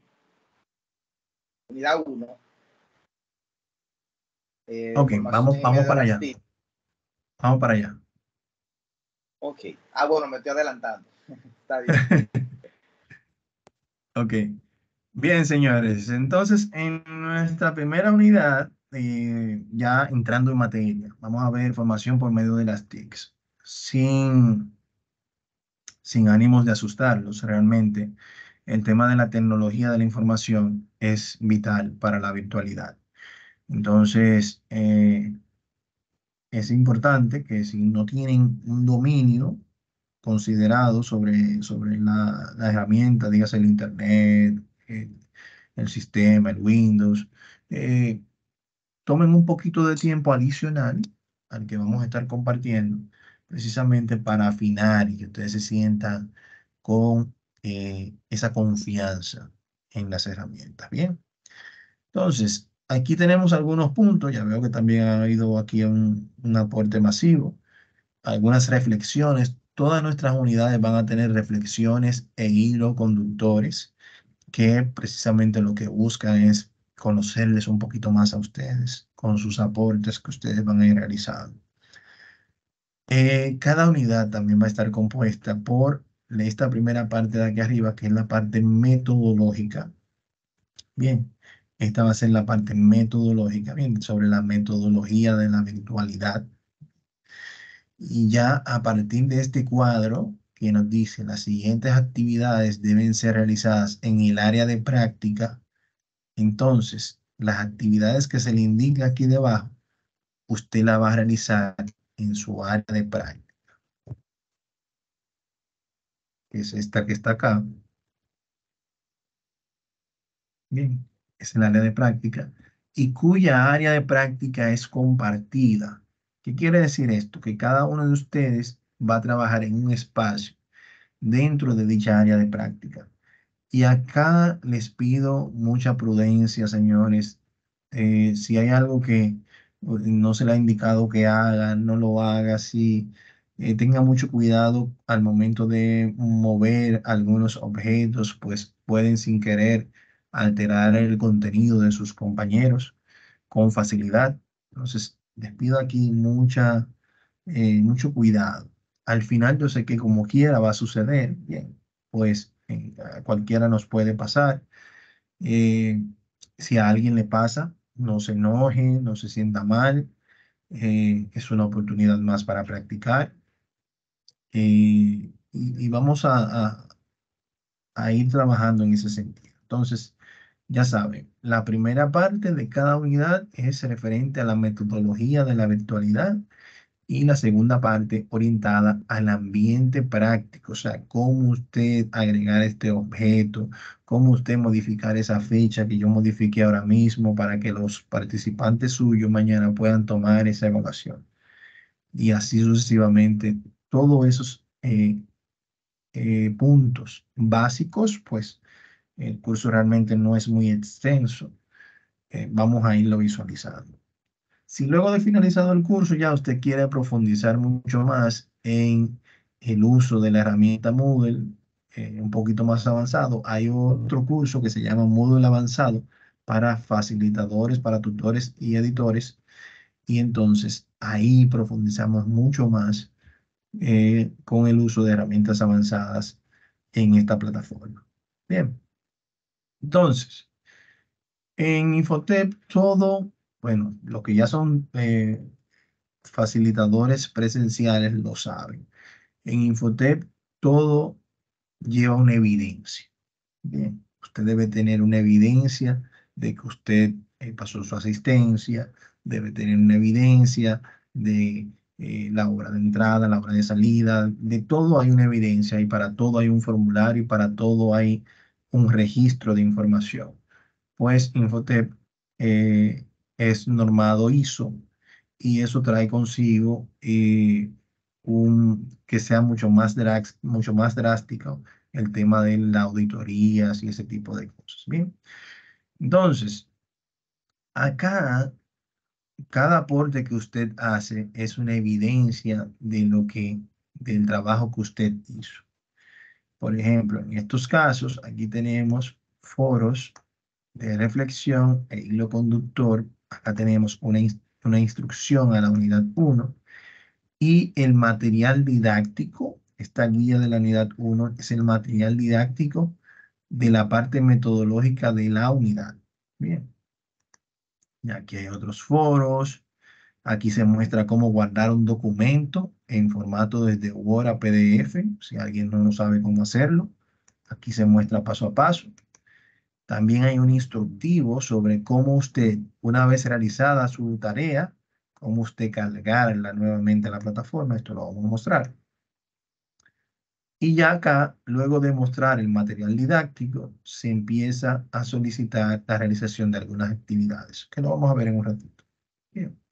unidad 1 eh, ok, vamos, vamos para allá. Vamos para allá. Ok. Ah, bueno, me estoy adelantando. [LAUGHS] Está bien. [LAUGHS] ok. Bien, señores. Entonces, en nuestra primera unidad, eh, ya entrando en materia, vamos a ver formación por medio de las TICs. Sin, sin ánimos de asustarlos, realmente el tema de la tecnología de la información es vital para la virtualidad. Entonces, eh, es importante que si no tienen un dominio considerado sobre, sobre la, la herramienta, digas el Internet, el, sistema, el Windows, eh, tomen un poquito de tiempo adicional al que vamos a estar compartiendo, precisamente para afinar y que ustedes se sientan con eh, esa confianza en las herramientas. Bien, entonces, Aquí tenemos algunos puntos, ya veo que también ha habido aquí un, aporte masivo, algunas reflexiones. Todas nuestras unidades van a tener reflexiones e hilo conductores que precisamente lo que buscan es conocerles un poquito más a ustedes con sus aportes que ustedes van a ir realizando. Eh, cada unidad también va a estar compuesta por esta primera parte de aquí arriba, que es la parte metodológica. Bien, esta va a ser la parte metodológica, bien, sobre la metodología de la virtualidad. Y ya a partir de este cuadro, que nos dice las siguientes actividades deben ser realizadas en el área de práctica, entonces las actividades que se le indica aquí debajo, usted la va a realizar en su área de práctica. es esta que está acá. Bien, es el área de práctica y cuya área de práctica es compartida. ¿Qué quiere decir esto? Que cada uno de ustedes va a trabajar en un espacio dentro de dicha área de práctica. Y acá les pido mucha prudencia, señores. Eh, si hay algo que no se le ha indicado que haga, no lo haga. Si eh, tenga mucho cuidado al momento de mover algunos objetos, pues pueden sin querer alterar el contenido de sus compañeros con facilidad. Entonces, les pido aquí mucha, eh, mucho cuidado. Al final yo sé que como quiera va a suceder, bien, pues eh, cualquiera nos puede pasar. si a alguien le pasa, no se enoje, no se sienta mal. es una oportunidad más para practicar. Eh, y, vamos a, a, ir trabajando en ese sentido. Entonces, ya saben, la primera parte de cada unidad es referente a la metodología de la virtualidad y la segunda parte orientada al ambiente práctico, o sea, cómo usted agregar este objeto, cómo usted modificar esa fecha que yo modifique ahora mismo para que los participantes suyos mañana puedan tomar esa evaluación. Y así sucesivamente todos esos eh, eh, puntos básicos, pues el curso realmente no es muy extenso. Eh, vamos a irlo visualizando. Si luego de finalizado el curso ya usted quiere profundizar mucho más en el uso de la herramienta Moodle, un poquito más avanzado, hay otro curso que se llama Moodle Avanzado para facilitadores, para tutores y editores. Y entonces ahí profundizamos mucho más eh, con el uso de herramientas avanzadas en esta plataforma. Bien. Entonces, en Infotep todo, bueno, lo que ya son eh, facilitadores presenciales lo saben. En Infotep todo lleva una evidencia. Bien, usted debe tener una evidencia de que usted eh, pasó su asistencia, debe tener una evidencia de eh, la hora de entrada, la hora de salida, de todo hay una evidencia y para todo hay un formulario y para todo hay un registro de información. Pues Infotep eh, es normado ISO y eso trae consigo eh, un, que sea mucho más, drástico el tema de las auditorías y ese tipo de cosas. Bien, entonces, acá cada aporte que usted hace es una evidencia de lo que, del trabajo que usted hizo. Por ejemplo, en estos casos, aquí tenemos foros de reflexión e hilo conductor. Acá tenemos una, una instrucción a la unidad 1 y el material didáctico. Esta guía de la unidad 1 es el material didáctico de la parte metodológica de la unidad. Bien. Y aquí hay otros foros. Aquí se muestra cómo guardar un documento en formato desde Word a PDF, si alguien no sabe cómo hacerlo. Aquí se muestra paso a paso. También hay un instructivo sobre cómo usted, una vez realizada su tarea, cómo usted cargarla nuevamente a la plataforma. Esto lo vamos a mostrar. Y ya acá, luego de mostrar el material didáctico, se empieza a solicitar la realización de algunas actividades, que lo vamos a ver en un ratito. Bien.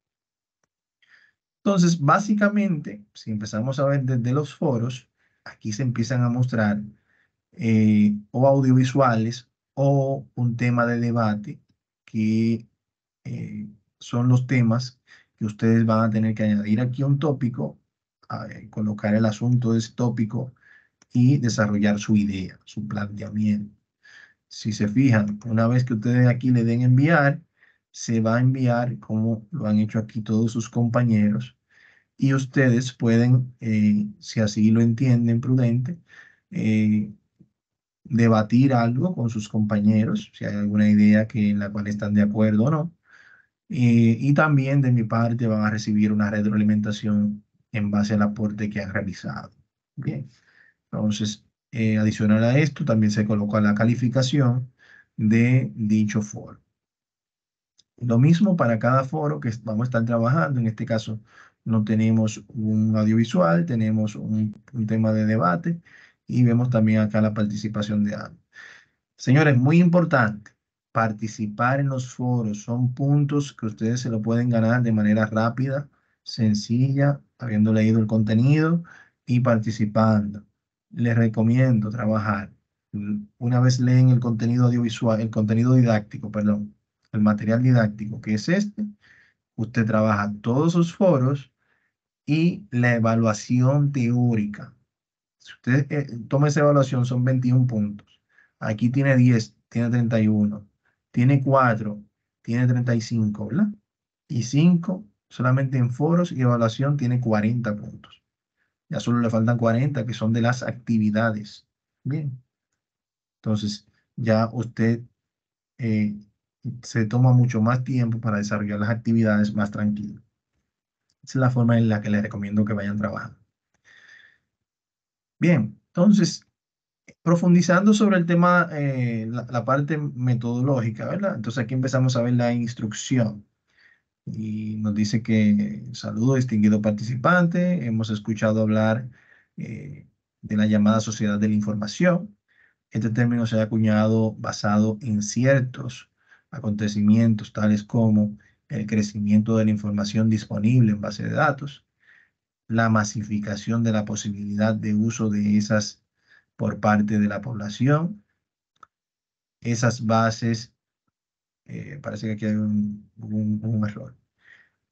Entonces, básicamente, si empezamos a ver desde los foros, aquí se empiezan a mostrar eh, o audiovisuales o un tema de debate que eh, son los temas que ustedes van a tener que añadir aquí un tópico, colocar el asunto de ese tópico y desarrollar su idea, su planteamiento. Si se fijan, una vez que ustedes aquí le den enviar, se va a enviar como lo han hecho aquí todos sus compañeros y ustedes pueden, eh, si así lo entienden prudente, eh, debatir algo con sus compañeros, si hay alguna idea que, en la cual están de acuerdo o no. Eh, y también de mi parte van a recibir una retroalimentación en base al aporte que han realizado. Bien. Entonces, adicional a esto, también se coloca la calificación de dicho foro. Lo mismo para cada foro que vamos a estar trabajando. En este caso, no tenemos un audiovisual, tenemos un, tema de debate y vemos también acá la participación de ambos. Señores, muy importante, participar en los foros son puntos que ustedes se lo pueden ganar de manera rápida, sencilla, habiendo leído el contenido y participando. Les recomiendo trabajar. Una vez leen el contenido audiovisual, el contenido didáctico, perdón, el material didáctico, que es este, usted trabaja todos sus foros y la evaluación teórica. Si usted eh, toma esa evaluación, son 21 puntos. Aquí tiene 10, tiene 31. Tiene 4, tiene 35, ¿verdad? Y 5, solamente en foros y evaluación, tiene 40 puntos. Ya solo le faltan 40, que son de las actividades. Bien. Entonces, ya usted eh, se toma mucho más tiempo para desarrollar las actividades más tranquilo. Esa es la forma en la que les recomiendo que vayan trabajando. Bien, entonces, profundizando sobre el tema, eh, la, parte metodológica, ¿verdad? Entonces aquí empezamos a ver la instrucción. Y nos dice que, saludo distinguido participante, hemos escuchado hablar eh, de la llamada sociedad de la información. Este término se ha acuñado basado en ciertos acontecimientos tales como el crecimiento de la información disponible en base de datos, la masificación de la posibilidad de uso de esas por parte de la población, esas bases, eh, parece que aquí hay un, un error,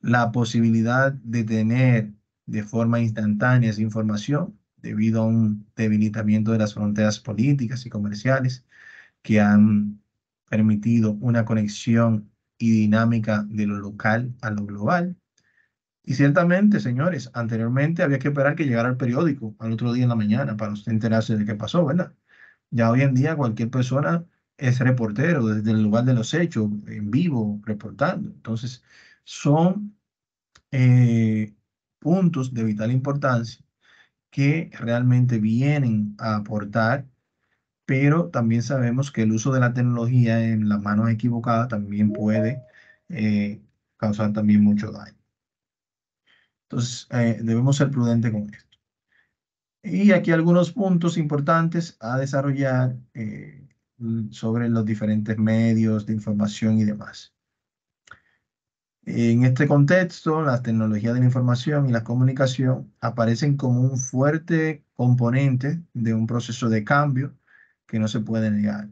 la posibilidad de tener de forma instantánea esa información debido a un debilitamiento de las fronteras políticas y comerciales que han permitido una conexión y dinámica de lo local a lo global. Y ciertamente, señores, anteriormente había que esperar que llegara el periódico al otro día en la mañana para usted enterarse de qué pasó, ¿verdad? Ya hoy en día cualquier persona es reportero desde el lugar de los hechos, en vivo, reportando. Entonces, son eh, puntos de vital importancia que realmente vienen a aportar pero también sabemos que el uso de la tecnología en las manos equivocadas también puede eh, causar también mucho daño. Entonces, eh, debemos ser prudentes con esto. Y aquí algunos puntos importantes a desarrollar eh, sobre los diferentes medios de información y demás. En este contexto, las tecnologías de la información y la comunicación aparecen como un fuerte componente de un proceso de cambio que no se puede negar.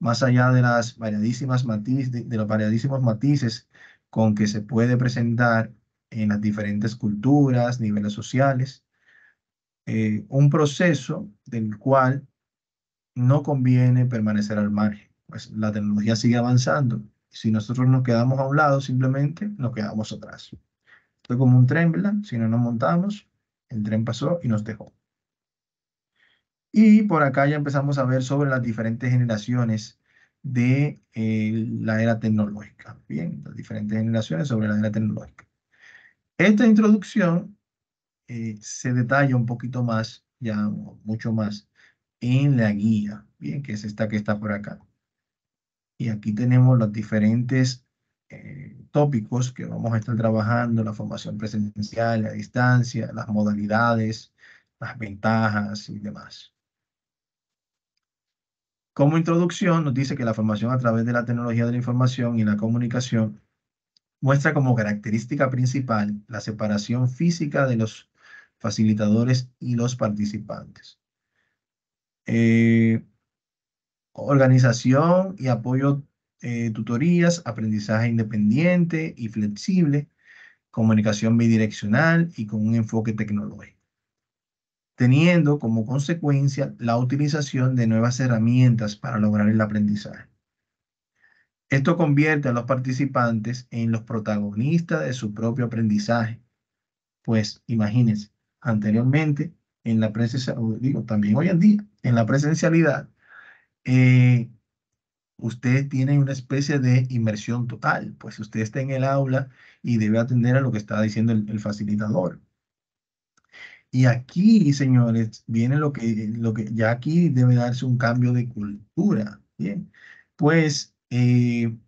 Más allá de las variadísimas matices, de, los variadísimos matices con que se puede presentar en las diferentes culturas, niveles sociales, eh, un proceso del cual no conviene permanecer al margen. Pues la tecnología sigue avanzando. Si nosotros nos quedamos a un lado, simplemente nos quedamos atrás. Esto es como un tren. Si no nos montamos, el tren pasó y nos dejó. Y por acá ya empezamos a ver sobre las diferentes generaciones de eh, la era tecnológica. Bien, las diferentes generaciones sobre la era tecnológica. Esta introducción eh, se detalla un poquito más, ya mucho más, en la guía, bien, que es esta que está por acá. Y aquí tenemos los diferentes eh, tópicos que vamos a estar trabajando, la formación presencial, la distancia, las modalidades, las ventajas y demás. Como introducción, nos dice que la formación a través de la tecnología de la información y la comunicación muestra como característica principal la separación física de los facilitadores y los participantes. Eh, organización y apoyo, eh, tutorías, aprendizaje independiente y flexible, comunicación bidireccional y con un enfoque tecnológico teniendo como consecuencia la utilización de nuevas herramientas para lograr el aprendizaje. Esto convierte a los participantes en los protagonistas de su propio aprendizaje. Pues imagínense, anteriormente, en la presencialidad, digo, también hoy en día, en la presencialidad, eh, usted tiene una especie de inmersión total, pues usted está en el aula y debe atender a lo que está diciendo el facilitador. Y aquí, señores, viene lo que, lo que ya aquí debe darse un cambio de cultura. Bien, pues eh,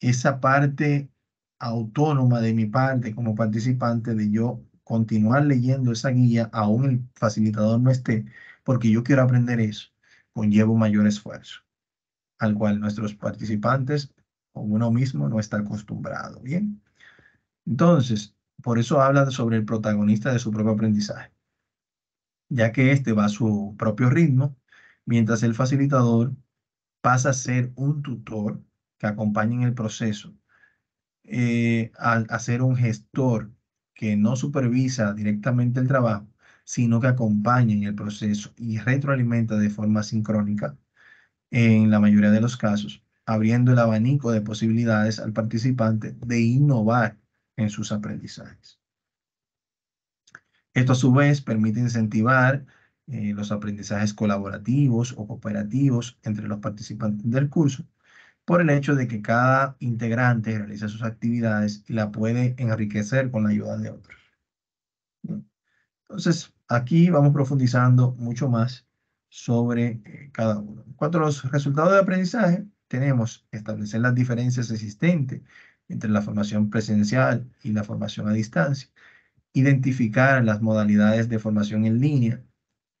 esa parte autónoma de mi parte como participante de yo continuar leyendo esa guía, aún el facilitador no esté, porque yo quiero aprender eso, conlleva mayor esfuerzo, al cual nuestros participantes o uno mismo no está acostumbrado. Bien. Entonces, por eso habla sobre el protagonista de su propio aprendizaje, ya que éste va a su propio ritmo, mientras el facilitador pasa a ser un tutor que acompaña en el proceso, eh, al a ser un gestor que no supervisa directamente el trabajo, sino que acompaña en el proceso y retroalimenta de forma sincrónica en la mayoría de los casos, abriendo el abanico de posibilidades al participante de innovar en sus aprendizajes. Esto a su vez permite incentivar eh, los aprendizajes colaborativos o cooperativos entre los participantes del curso por el hecho de que cada integrante realiza sus actividades y la puede enriquecer con la ayuda de otros. Entonces, aquí vamos profundizando mucho más sobre eh, cada uno. En cuanto a los resultados de aprendizaje, tenemos establecer las diferencias existentes entre la formación presencial y la formación a distancia, identificar las modalidades de formación en línea,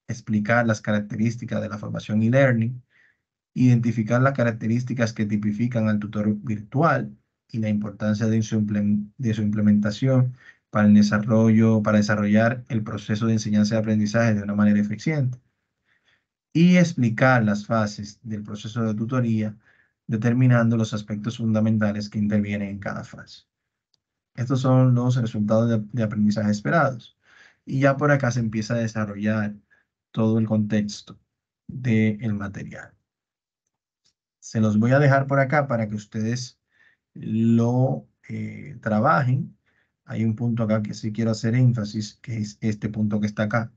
explicar las características de la formación e-learning, identificar las características que tipifican al tutor virtual y la importancia de su, implementación para el desarrollo, para desarrollar el proceso de enseñanza y aprendizaje de una manera eficiente. Y explicar las fases del proceso de tutoría determinando los aspectos fundamentales que intervienen en cada fase. Estos son los resultados de, aprendizaje esperados. Y ya por acá se empieza a desarrollar todo el contexto del material. Se los voy a dejar por acá para que ustedes lo eh, trabajen. Hay un punto acá que sí quiero hacer énfasis, que es este punto que está acá,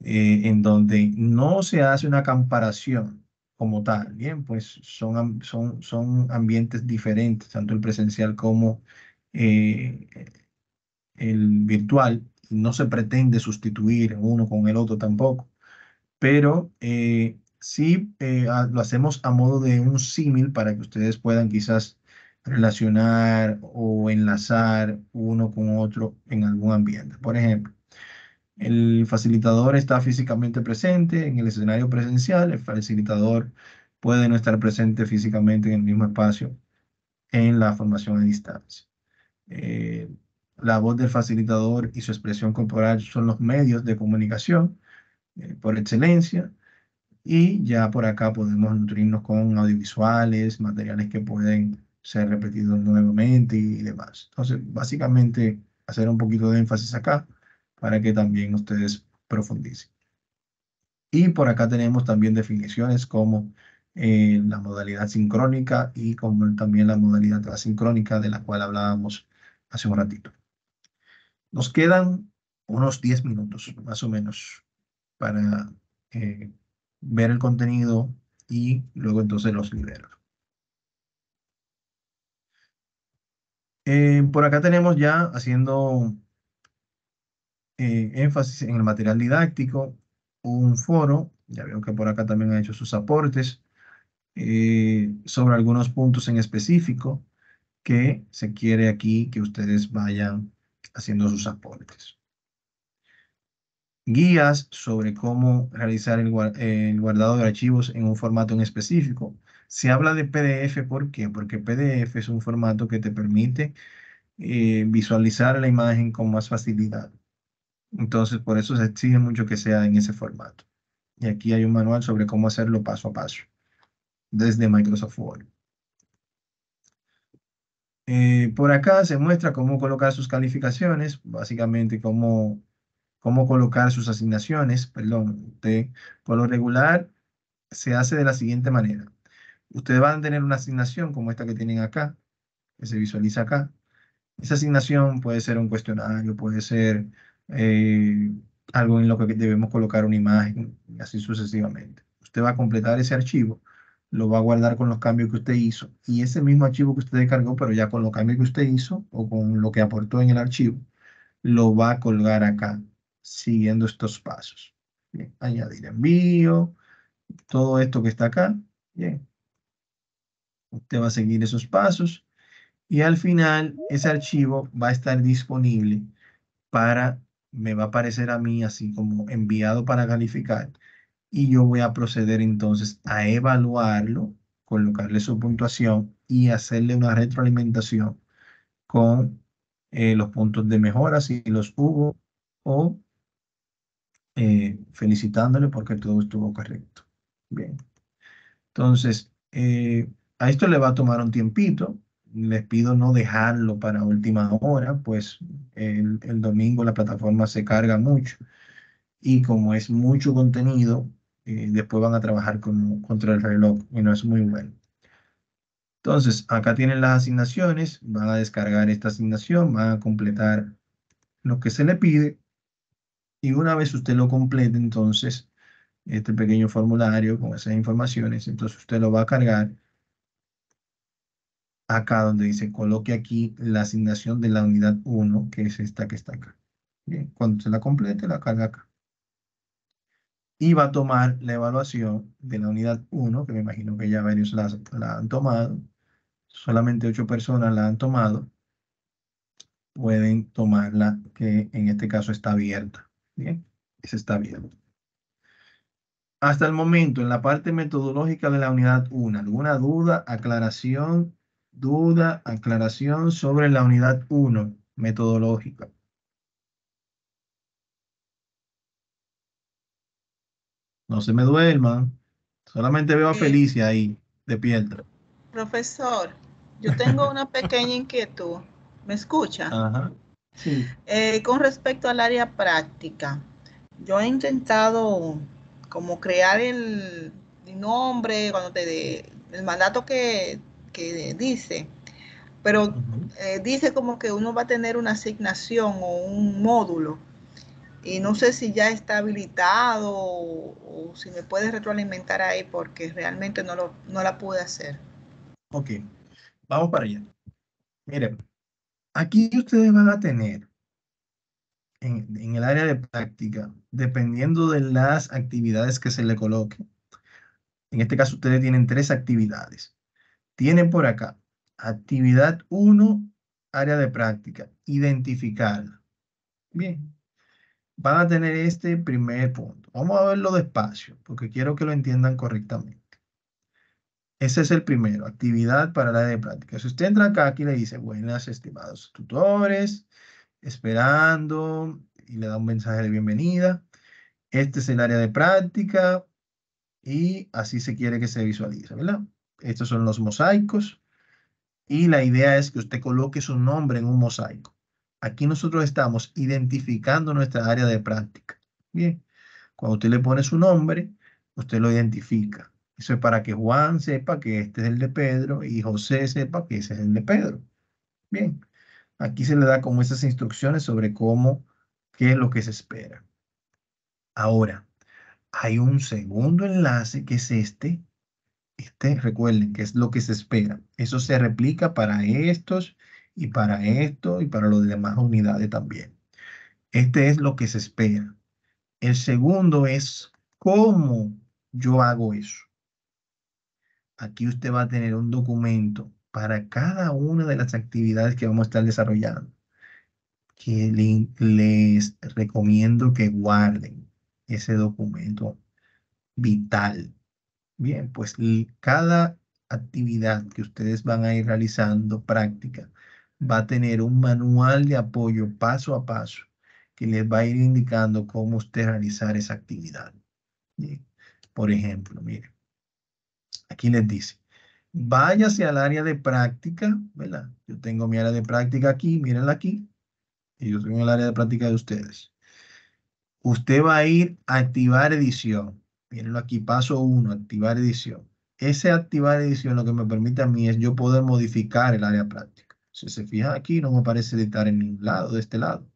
eh, en donde no se hace una comparación como tal. Bien, pues son, son, son ambientes diferentes, tanto el presencial como eh, el virtual. No se pretende sustituir uno con el otro tampoco, pero eh, sí eh, lo hacemos a modo de un símil para que ustedes puedan quizás relacionar o enlazar uno con otro en algún ambiente. Por ejemplo, el facilitador está físicamente presente en el escenario presencial, el facilitador puede no estar presente físicamente en el mismo espacio en la formación a distancia. Eh, la voz del facilitador y su expresión corporal son los medios de comunicación eh, por excelencia y ya por acá podemos nutrirnos con audiovisuales, materiales que pueden ser repetidos nuevamente y demás. Entonces, básicamente, hacer un poquito de énfasis acá para que también ustedes profundicen. Y por acá tenemos también definiciones como eh, la modalidad sincrónica y como también la modalidad asincrónica de la cual hablábamos hace un ratito. Nos quedan unos 10 minutos más o menos para eh, ver el contenido y luego entonces los libero. Eh, por acá tenemos ya haciendo eh, énfasis en el material didáctico, un foro, ya veo que por acá también ha hecho sus aportes, eh, sobre algunos puntos en específico que se quiere aquí que ustedes vayan haciendo sus aportes. Guías sobre cómo realizar el, guardado de archivos en un formato en específico. Se habla de PDF, ¿por qué? Porque PDF es un formato que te permite eh, visualizar la imagen con más facilidad. Entonces, por eso se exige mucho que sea en ese formato. Y aquí hay un manual sobre cómo hacerlo paso a paso desde Microsoft Word. Eh, por acá se muestra cómo colocar sus calificaciones, básicamente cómo, cómo colocar sus asignaciones. Perdón, de, por lo regular se hace de la siguiente manera. Ustedes van a tener una asignación como esta que tienen acá, que se visualiza acá. Esa asignación puede ser un cuestionario, puede ser eh, algo en lo que debemos colocar una imagen y así sucesivamente. Usted va a completar ese archivo, lo va a guardar con los cambios que usted hizo y ese mismo archivo que usted descargó, pero ya con los cambios que usted hizo o con lo que aportó en el archivo, lo va a colgar acá siguiendo estos pasos. Bien, añadir envío, todo esto que está acá. Bien. Usted va a seguir esos pasos y al final ese archivo va a estar disponible para, me va a aparecer a mí así como enviado para calificar y yo voy a proceder entonces a evaluarlo, colocarle su puntuación y hacerle una retroalimentación con eh, los puntos de mejora si los hubo o eh, felicitándole porque todo estuvo correcto. Bien. Entonces, eh, a esto le va a tomar un tiempito. Les pido no dejarlo para última hora, pues el, domingo la plataforma se carga mucho y como es mucho contenido, eh, después van a trabajar con, contra el reloj y no es muy bueno. Entonces, acá tienen las asignaciones, van a descargar esta asignación, van a completar lo que se le pide y una vez usted lo complete, entonces, este pequeño formulario con esas informaciones, entonces usted lo va a cargar acá donde dice coloque aquí la asignación de la unidad 1, que es esta que está acá. Cuando se la complete, la carga acá. Y va a tomar la evaluación de la unidad 1, que me imagino que ya varios la, han tomado. Solamente ocho personas la han tomado. Pueden tomarla, que en este caso está abierta. Bien, ese está bien. Hasta el momento, en la parte metodológica de la unidad 1, ¿alguna duda, aclaración, duda, aclaración sobre la unidad 1 metodológica? No se me duerman. Solamente veo a Felicia ahí, de piedra. Profesor, yo tengo una pequeña inquietud. ¿Me escucha? Ajá. Eh, con respecto al área práctica, yo he intentado como crear el, nombre, cuando te el mandato que, dice, pero eh, dice como que uno va a tener una asignación o un módulo y no sé si ya está habilitado o, si me puedes retroalimentar ahí porque realmente no, lo, no la pude hacer. Ok, vamos para allá. Miren, Aquí ustedes van a tener en, el área de práctica, dependiendo de las actividades que se le coloquen. En este caso, ustedes tienen tres actividades. Tienen por acá, actividad 1, área de práctica, identificarla. Bien, van a tener este primer punto. Vamos a verlo despacio, porque quiero que lo entiendan correctamente. Ese es el primero, actividad para la de práctica. Si usted entra acá, aquí le dice, buenas, estimados tutores, esperando, y le da un mensaje de bienvenida. Este es el área de práctica, y así se quiere que se visualice, ¿verdad? Estos son los mosaicos, y la idea es que usted coloque su nombre en un mosaico. Aquí nosotros estamos identificando nuestra área de práctica. Bien, cuando usted le pone su nombre, usted lo identifica. Eso es para que Juan sepa que este es el de Pedro y José sepa que ese es el de Pedro. Bien, aquí se le da como esas instrucciones sobre cómo, qué es lo que se espera. Ahora, hay un segundo enlace que es este. Este, recuerden que es lo que se espera. Eso se replica para estos y para esto y para las demás unidades también. Este es lo que se espera. El segundo es cómo yo hago eso. Aquí usted va a tener un documento para cada una de las actividades que vamos a estar desarrollando, que les recomiendo que guarden ese documento vital. Bien, pues cada actividad que ustedes van a ir realizando práctica va a tener un manual de apoyo paso a paso que les va a ir indicando cómo usted realizar esa actividad. Por ejemplo, miren, Aquí les dice, váyase al área de práctica, ¿verdad? Yo tengo mi área de práctica aquí, mírenla aquí, y yo tengo el área de práctica de ustedes. Usted va a ir a activar edición. Mírenlo aquí, paso uno, activar edición. Ese activar edición lo que me permite a mí es yo poder modificar el área práctica. Si se fijan aquí, no me aparece editar en ningún lado, de este lado.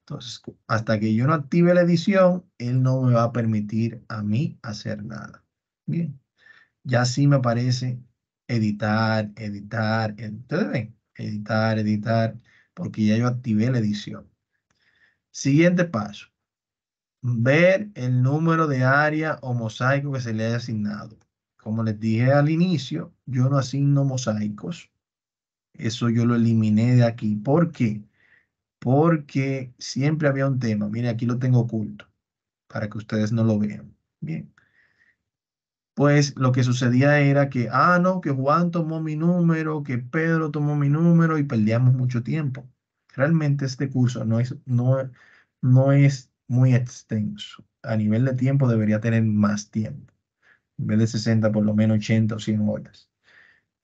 Entonces, hasta que yo no active la edición, él no me va a permitir a mí hacer nada. Bien ya sí me aparece editar, editar, ustedes ven, editar, editar, porque ya yo activé la edición. Siguiente paso, ver el número de área o mosaico que se le haya asignado. Como les dije al inicio, yo no asigno mosaicos. Eso yo lo eliminé de aquí. ¿Por qué? Porque siempre había un tema. Mire, aquí lo tengo oculto para que ustedes no lo vean. Bien. Pues lo que sucedía era que, ah, no, que Juan tomó mi número, que Pedro tomó mi número y perdíamos mucho tiempo. Realmente este curso no es, no, no es muy extenso. A nivel de tiempo debería tener más tiempo. En vez de 60, por lo menos 80 o 100 horas.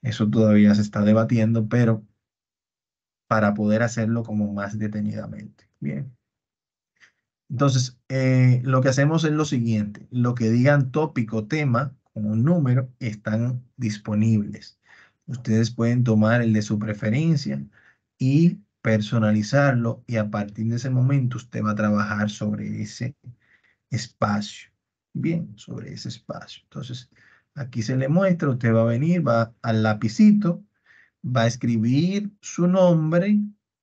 Eso todavía se está debatiendo, pero para poder hacerlo como más detenidamente. Bien. Entonces, eh, lo que hacemos es lo siguiente. Lo que digan tópico, tema, con un número, están disponibles. Ustedes pueden tomar el de su preferencia y personalizarlo y a partir de ese momento usted va a trabajar sobre ese espacio. Bien, sobre ese espacio. Entonces, aquí se le muestra, usted va a venir, va al lapicito, va a escribir su nombre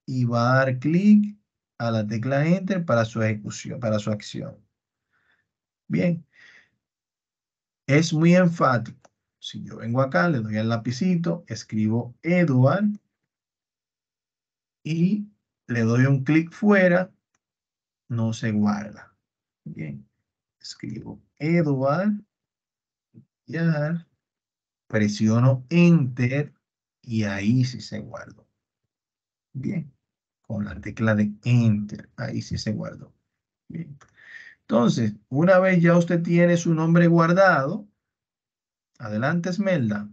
y va a dar clic a la tecla Enter para su ejecución, para su acción. Bien. Es muy enfático. Si yo vengo acá, le doy al lapicito, escribo Edward y le doy un clic fuera, no se guarda. Bien, escribo Edward, ya, presiono Enter y ahí sí se guardó. Bien, con la tecla de Enter, ahí sí se guardó. Bien. Entonces, una vez ya usted tiene su nombre guardado, adelante Esmelda.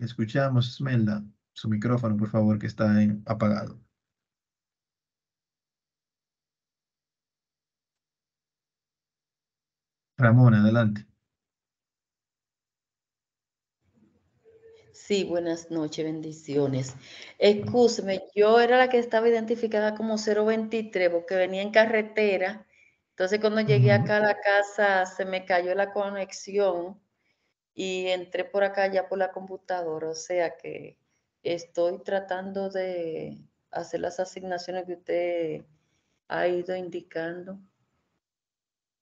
Escuchamos, Esmelda. Su micrófono, por favor, que está apagado. Ramón, adelante. Sí, buenas noches, bendiciones. Excúseme, yo era la que estaba identificada como 023 porque venía en carretera. Entonces, cuando llegué acá a la casa, se me cayó la conexión y entré por acá ya por la computadora, o sea que estoy tratando de hacer las asignaciones que usted ha ido indicando.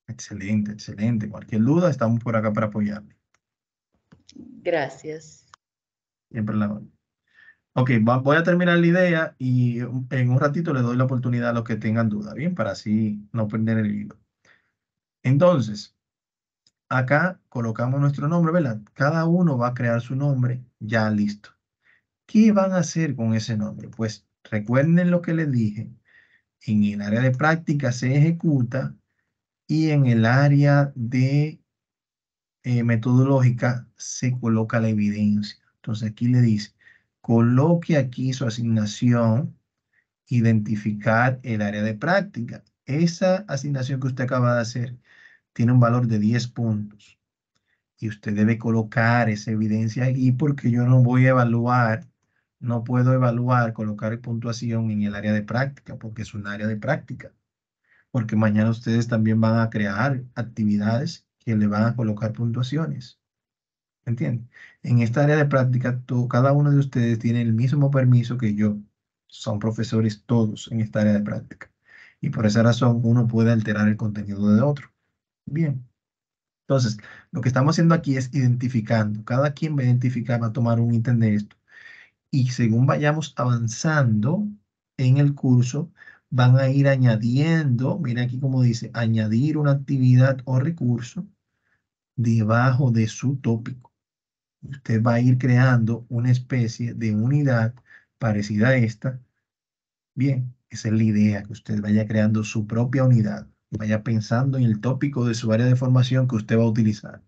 Excelente, excelente. Cualquier duda, estamos por acá para apoyarle. Gracias. Siempre la Ok, voy a terminar la idea y en un ratito le doy la oportunidad a los que tengan duda, ¿bien? Para así no perder el hilo. Entonces, acá colocamos nuestro nombre, ¿verdad? Cada uno va a crear su nombre ya listo. ¿Qué van a hacer con ese nombre? Pues recuerden lo que les dije. En el área de práctica se ejecuta y en el área de eh, metodológica se coloca la evidencia. Entonces aquí le dice, coloque aquí su asignación, identificar el área de práctica. Esa asignación que usted acaba de hacer tiene un valor de 10 puntos. Y usted debe colocar esa evidencia aquí porque yo no voy a evaluar, no puedo evaluar, colocar puntuación en el área de práctica porque es un área de práctica. Porque mañana ustedes también van a crear actividades que le van a colocar puntuaciones. ¿Entienden? En esta área de práctica, cada uno de ustedes tiene el mismo permiso que yo. Son profesores todos en esta área de práctica. Y por esa razón uno puede alterar el contenido de otro. Bien. Entonces, lo que estamos haciendo aquí es identificando. Cada quien va a identificar, va a tomar un ítem de esto. Y según vayamos avanzando en el curso, van a ir añadiendo, mira aquí como dice, añadir una actividad o recurso debajo de su tópico. Usted va a ir creando una especie de unidad parecida a esta. Bien, esa es la idea, que usted vaya creando su propia unidad vaya pensando en el tópico de su área de formación que usted va a utilizar.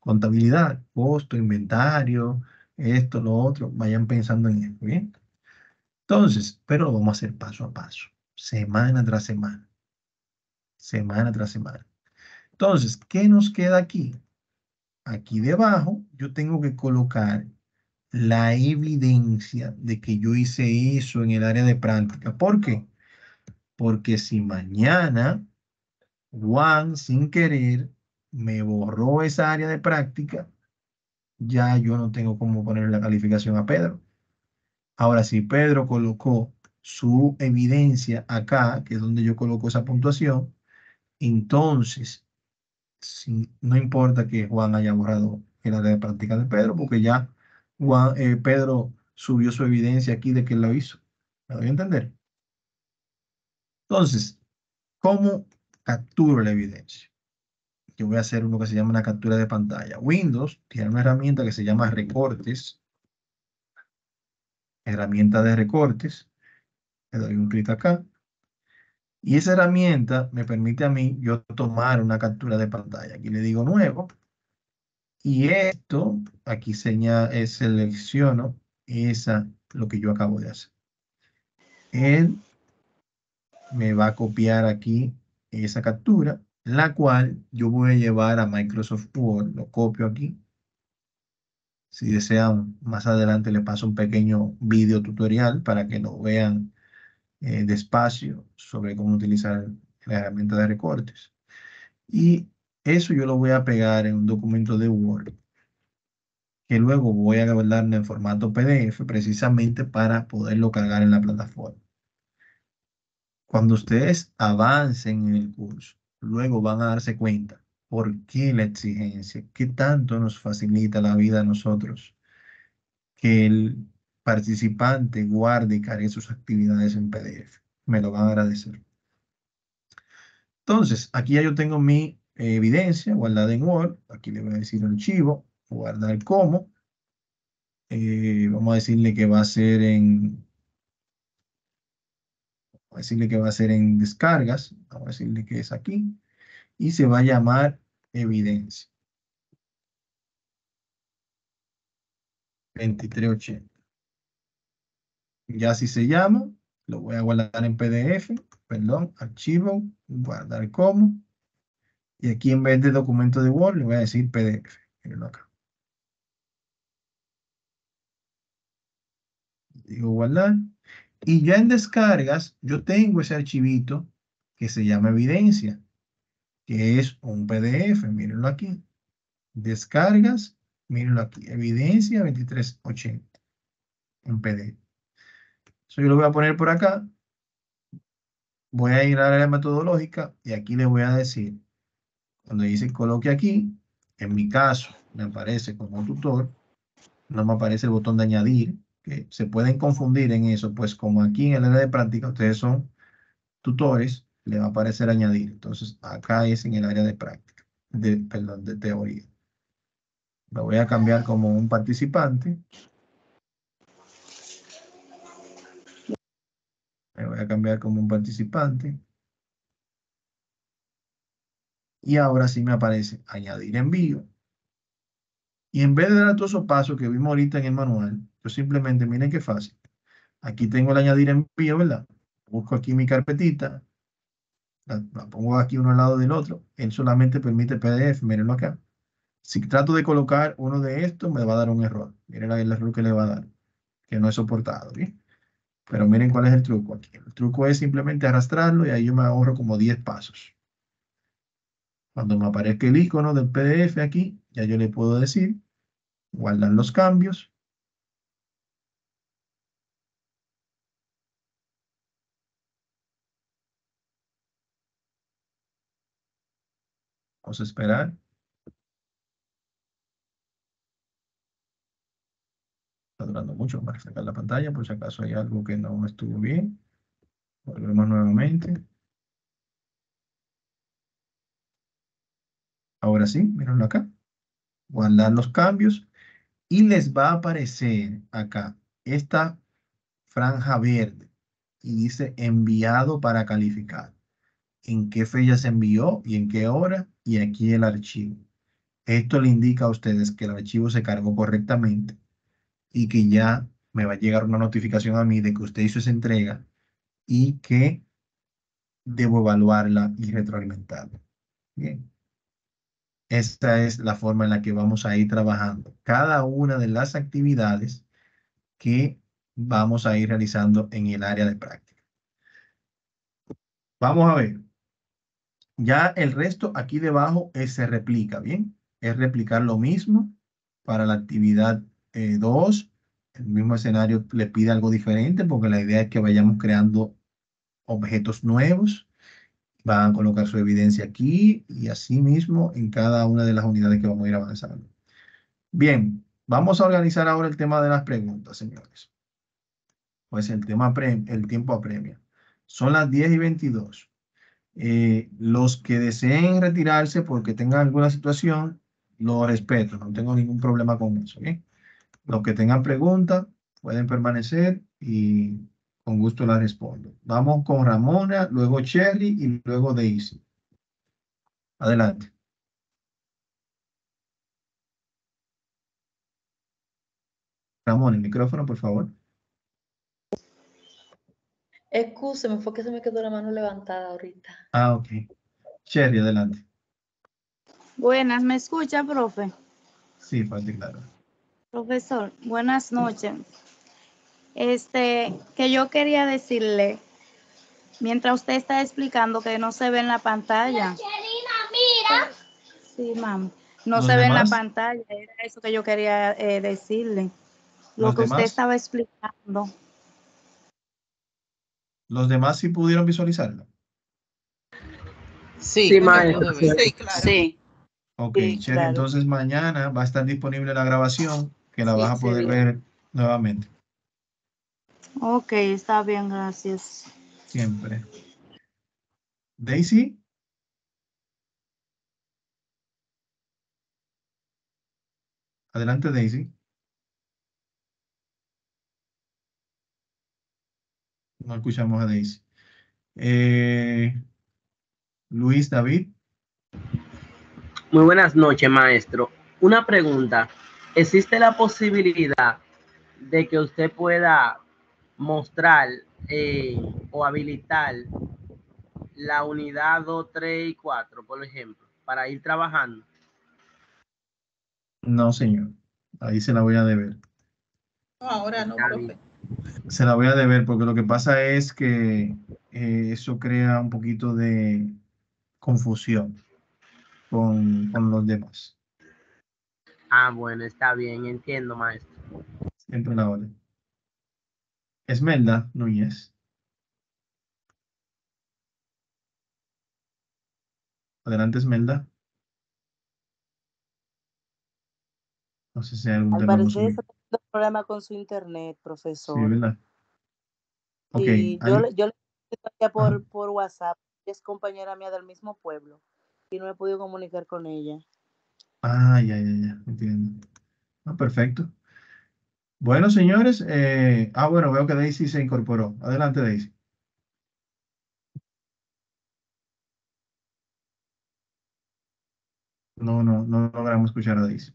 Contabilidad, costo, inventario, esto, lo otro, vayan pensando en eso, ¿bien? Entonces, pero lo vamos a hacer paso a paso, semana tras semana, semana tras semana. Entonces, ¿qué nos queda aquí? Aquí debajo yo tengo que colocar la evidencia de que yo hice eso en el área de práctica. ¿Por qué? Porque si mañana Juan, sin querer, me borró esa área de práctica, ya yo no tengo cómo poner la calificación a Pedro. Ahora, si Pedro colocó su evidencia acá, que es donde yo coloco esa puntuación, entonces, si, no importa que Juan haya borrado el área de práctica de Pedro, porque ya Juan, eh, Pedro subió su evidencia aquí de que lo hizo. ¿Me doy a entender? Entonces, ¿cómo capturo la evidencia? Yo voy a hacer uno que se llama una captura de pantalla. Windows tiene una herramienta que se llama recortes. Herramienta de recortes. Le doy un clic acá. Y esa herramienta me permite a mí yo tomar una captura de pantalla. Aquí le digo nuevo. Y esto, aquí eh, selecciono esa, lo que yo acabo de hacer. Él me va a copiar aquí esa captura, la cual yo voy a llevar a Microsoft Word. Lo copio aquí. Si desean, más adelante le paso un pequeño video tutorial para que lo vean eh, despacio sobre cómo utilizar la herramienta de recortes. Y eso yo lo voy a pegar en un documento de Word que luego voy a guardarlo en formato PDF precisamente para poderlo cargar en la plataforma. Cuando ustedes avancen en el curso, luego van a darse cuenta por qué la exigencia, qué tanto nos facilita la vida a nosotros, que el participante guarde y cargue sus actividades en PDF. Me lo van a agradecer. Entonces, aquí ya yo tengo mi evidencia guardada en Word. Aquí le voy a decir archivo, guardar como. Eh, vamos a decirle que va a ser en Vamos a decirle que va a ser en descargas. Vamos a decirle que es aquí. Y se va a llamar evidencia. 2380. Ya si se llama, lo voy a guardar en PDF, perdón, archivo, guardar como. Y aquí en vez de documento de Word, le voy a decir PDF. Mírenlo acá. Digo guardar. Y ya en descargas, yo tengo ese archivito que se llama evidencia, que es un PDF, mírenlo aquí. Descargas, mírenlo aquí, evidencia 2380 en PDF. Eso yo lo voy a poner por acá. Voy a ir a la metodológica y aquí le voy a decir, cuando dice coloque aquí, en mi caso me aparece como tutor, no me aparece el botón de añadir, que se pueden confundir en eso, pues como aquí en el área de práctica ustedes son tutores, le va a aparecer añadir. Entonces acá es en el área de práctica, de, perdón, de teoría. Lo voy a cambiar como un participante. Me voy a cambiar como un participante. Y ahora sí me aparece añadir envío. Y en vez de dar todos esos pasos que vimos ahorita en el manual, yo simplemente, miren qué fácil. Aquí tengo el añadir envío, ¿verdad? Busco aquí mi carpetita, la, pongo aquí uno al lado del otro. Él solamente permite PDF, mírenlo acá. Si trato de colocar uno de estos, me va a dar un error. Miren el error que le va a dar, que no es soportado, ¿bien? Pero miren cuál es el truco aquí. El truco es simplemente arrastrarlo y ahí yo me ahorro como 10 pasos. Cuando me aparezca el icono del PDF aquí, ya yo le puedo decir, guardar los cambios. Vamos a esperar. Está durando mucho para sacar la pantalla, por si acaso hay algo que no estuvo bien. Volvemos nuevamente. Ahora sí, mírenlo acá. Guardar los cambios y les va a aparecer acá esta franja verde y dice enviado para calificar. En qué fecha se envió y en qué hora y aquí el archivo. Esto le indica a ustedes que el archivo se cargó correctamente y que ya me va a llegar una notificación a mí de que usted hizo esa entrega y que debo evaluarla y retroalimentarla. Bien. Esta es la forma en la que vamos a ir trabajando cada una de las actividades que vamos a ir realizando en el área de práctica. Vamos a ver. Ya el resto aquí debajo se replica, ¿bien? Es replicar lo mismo para la actividad 2, el mismo escenario le pide algo diferente porque la idea es que vayamos creando objetos nuevos. Van a colocar su evidencia aquí y así mismo en cada una de las unidades que vamos a ir avanzando. Bien, vamos a organizar ahora el tema de las preguntas, señores. Pues el, tema el tiempo apremia. Son las 10 y 22. Eh, los que deseen retirarse porque tengan alguna situación, lo respeto, no tengo ningún problema con eso. Los que tengan preguntas pueden permanecer y con gusto la respondo. Vamos con Ramona, luego Cherry y luego Daisy. Adelante. Ramón, el micrófono, por favor. Excúseme, fue que se me quedó la mano levantada ahorita. Ah, ok. Cherry, adelante. Buenas, ¿me escucha, profe? Sí, fuerte claro. Profesor, buenas noches. Este, que yo quería decirle, mientras usted está explicando que no se ve en la pantalla. mira. Sí, mam. No se ve en la pantalla, era eso que yo quería eh, decirle. Lo que usted estaba explicando. ¿Los demás sí pudieron visualizarlo? Sí, sí, maestro. Sí, claro. Sí. Ok, entonces mañana va a estar disponible la grabación que la vas a poder ver nuevamente. Ok, está bien, gracias. Siempre. Daisy. Adelante, Daisy. No escuchamos a Daisy. Eh, Luis David. Muy buenas noches, maestro. Una pregunta. ¿Existe la posibilidad de que usted pueda mostrar eh, o habilitar la unidad 2, 3 y 4, por ejemplo, para ir trabajando? No, señor. Ahí se la voy a deber. ahora no, profe. Se la voy a deber porque lo que pasa es que eh, eso crea un poquito de confusión con, con los demás. Ah, bueno, está bien, entiendo, maestro. Siempre la orden. Esmelda Núñez. Adelante, Esmelda. No sé si hay algún Al parecer está teniendo problema con su internet, profesor. Sí, ¿verdad? Yo, yo le escribí por, por WhatsApp. Es compañera mía del mismo pueblo y no he podido comunicar con ella. Ah, ya, ya, ya, entiendo. Ah, perfecto. Bueno, señores, eh, ah, bueno, veo que Daisy se incorporó. Adelante, Daisy. No, no, no logramos escuchar a Daisy.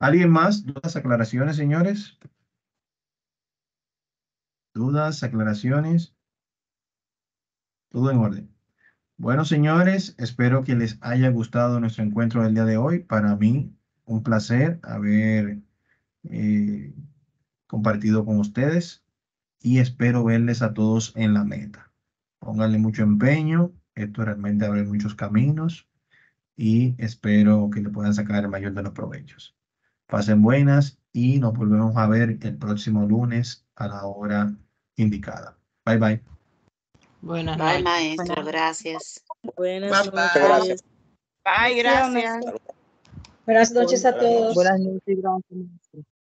¿Alguien más? ¿Dudas, aclaraciones, señores? ¿Dudas, aclaraciones? Todo en orden. Bueno, señores, espero que les haya gustado nuestro encuentro del día de hoy. Para mí, un placer haber eh, compartido con ustedes y espero verles a todos en la meta. Pónganle mucho empeño, esto realmente abre muchos caminos y espero que le puedan sacar el mayor de los provechos. Pasen buenas y nos volvemos a ver el próximo lunes a la hora indicada. Bye bye. Buenas Bye, maestro. Gracias. Buenas noches. Bye, gracias. Buenas noches a todos. Buenas noches, gracias.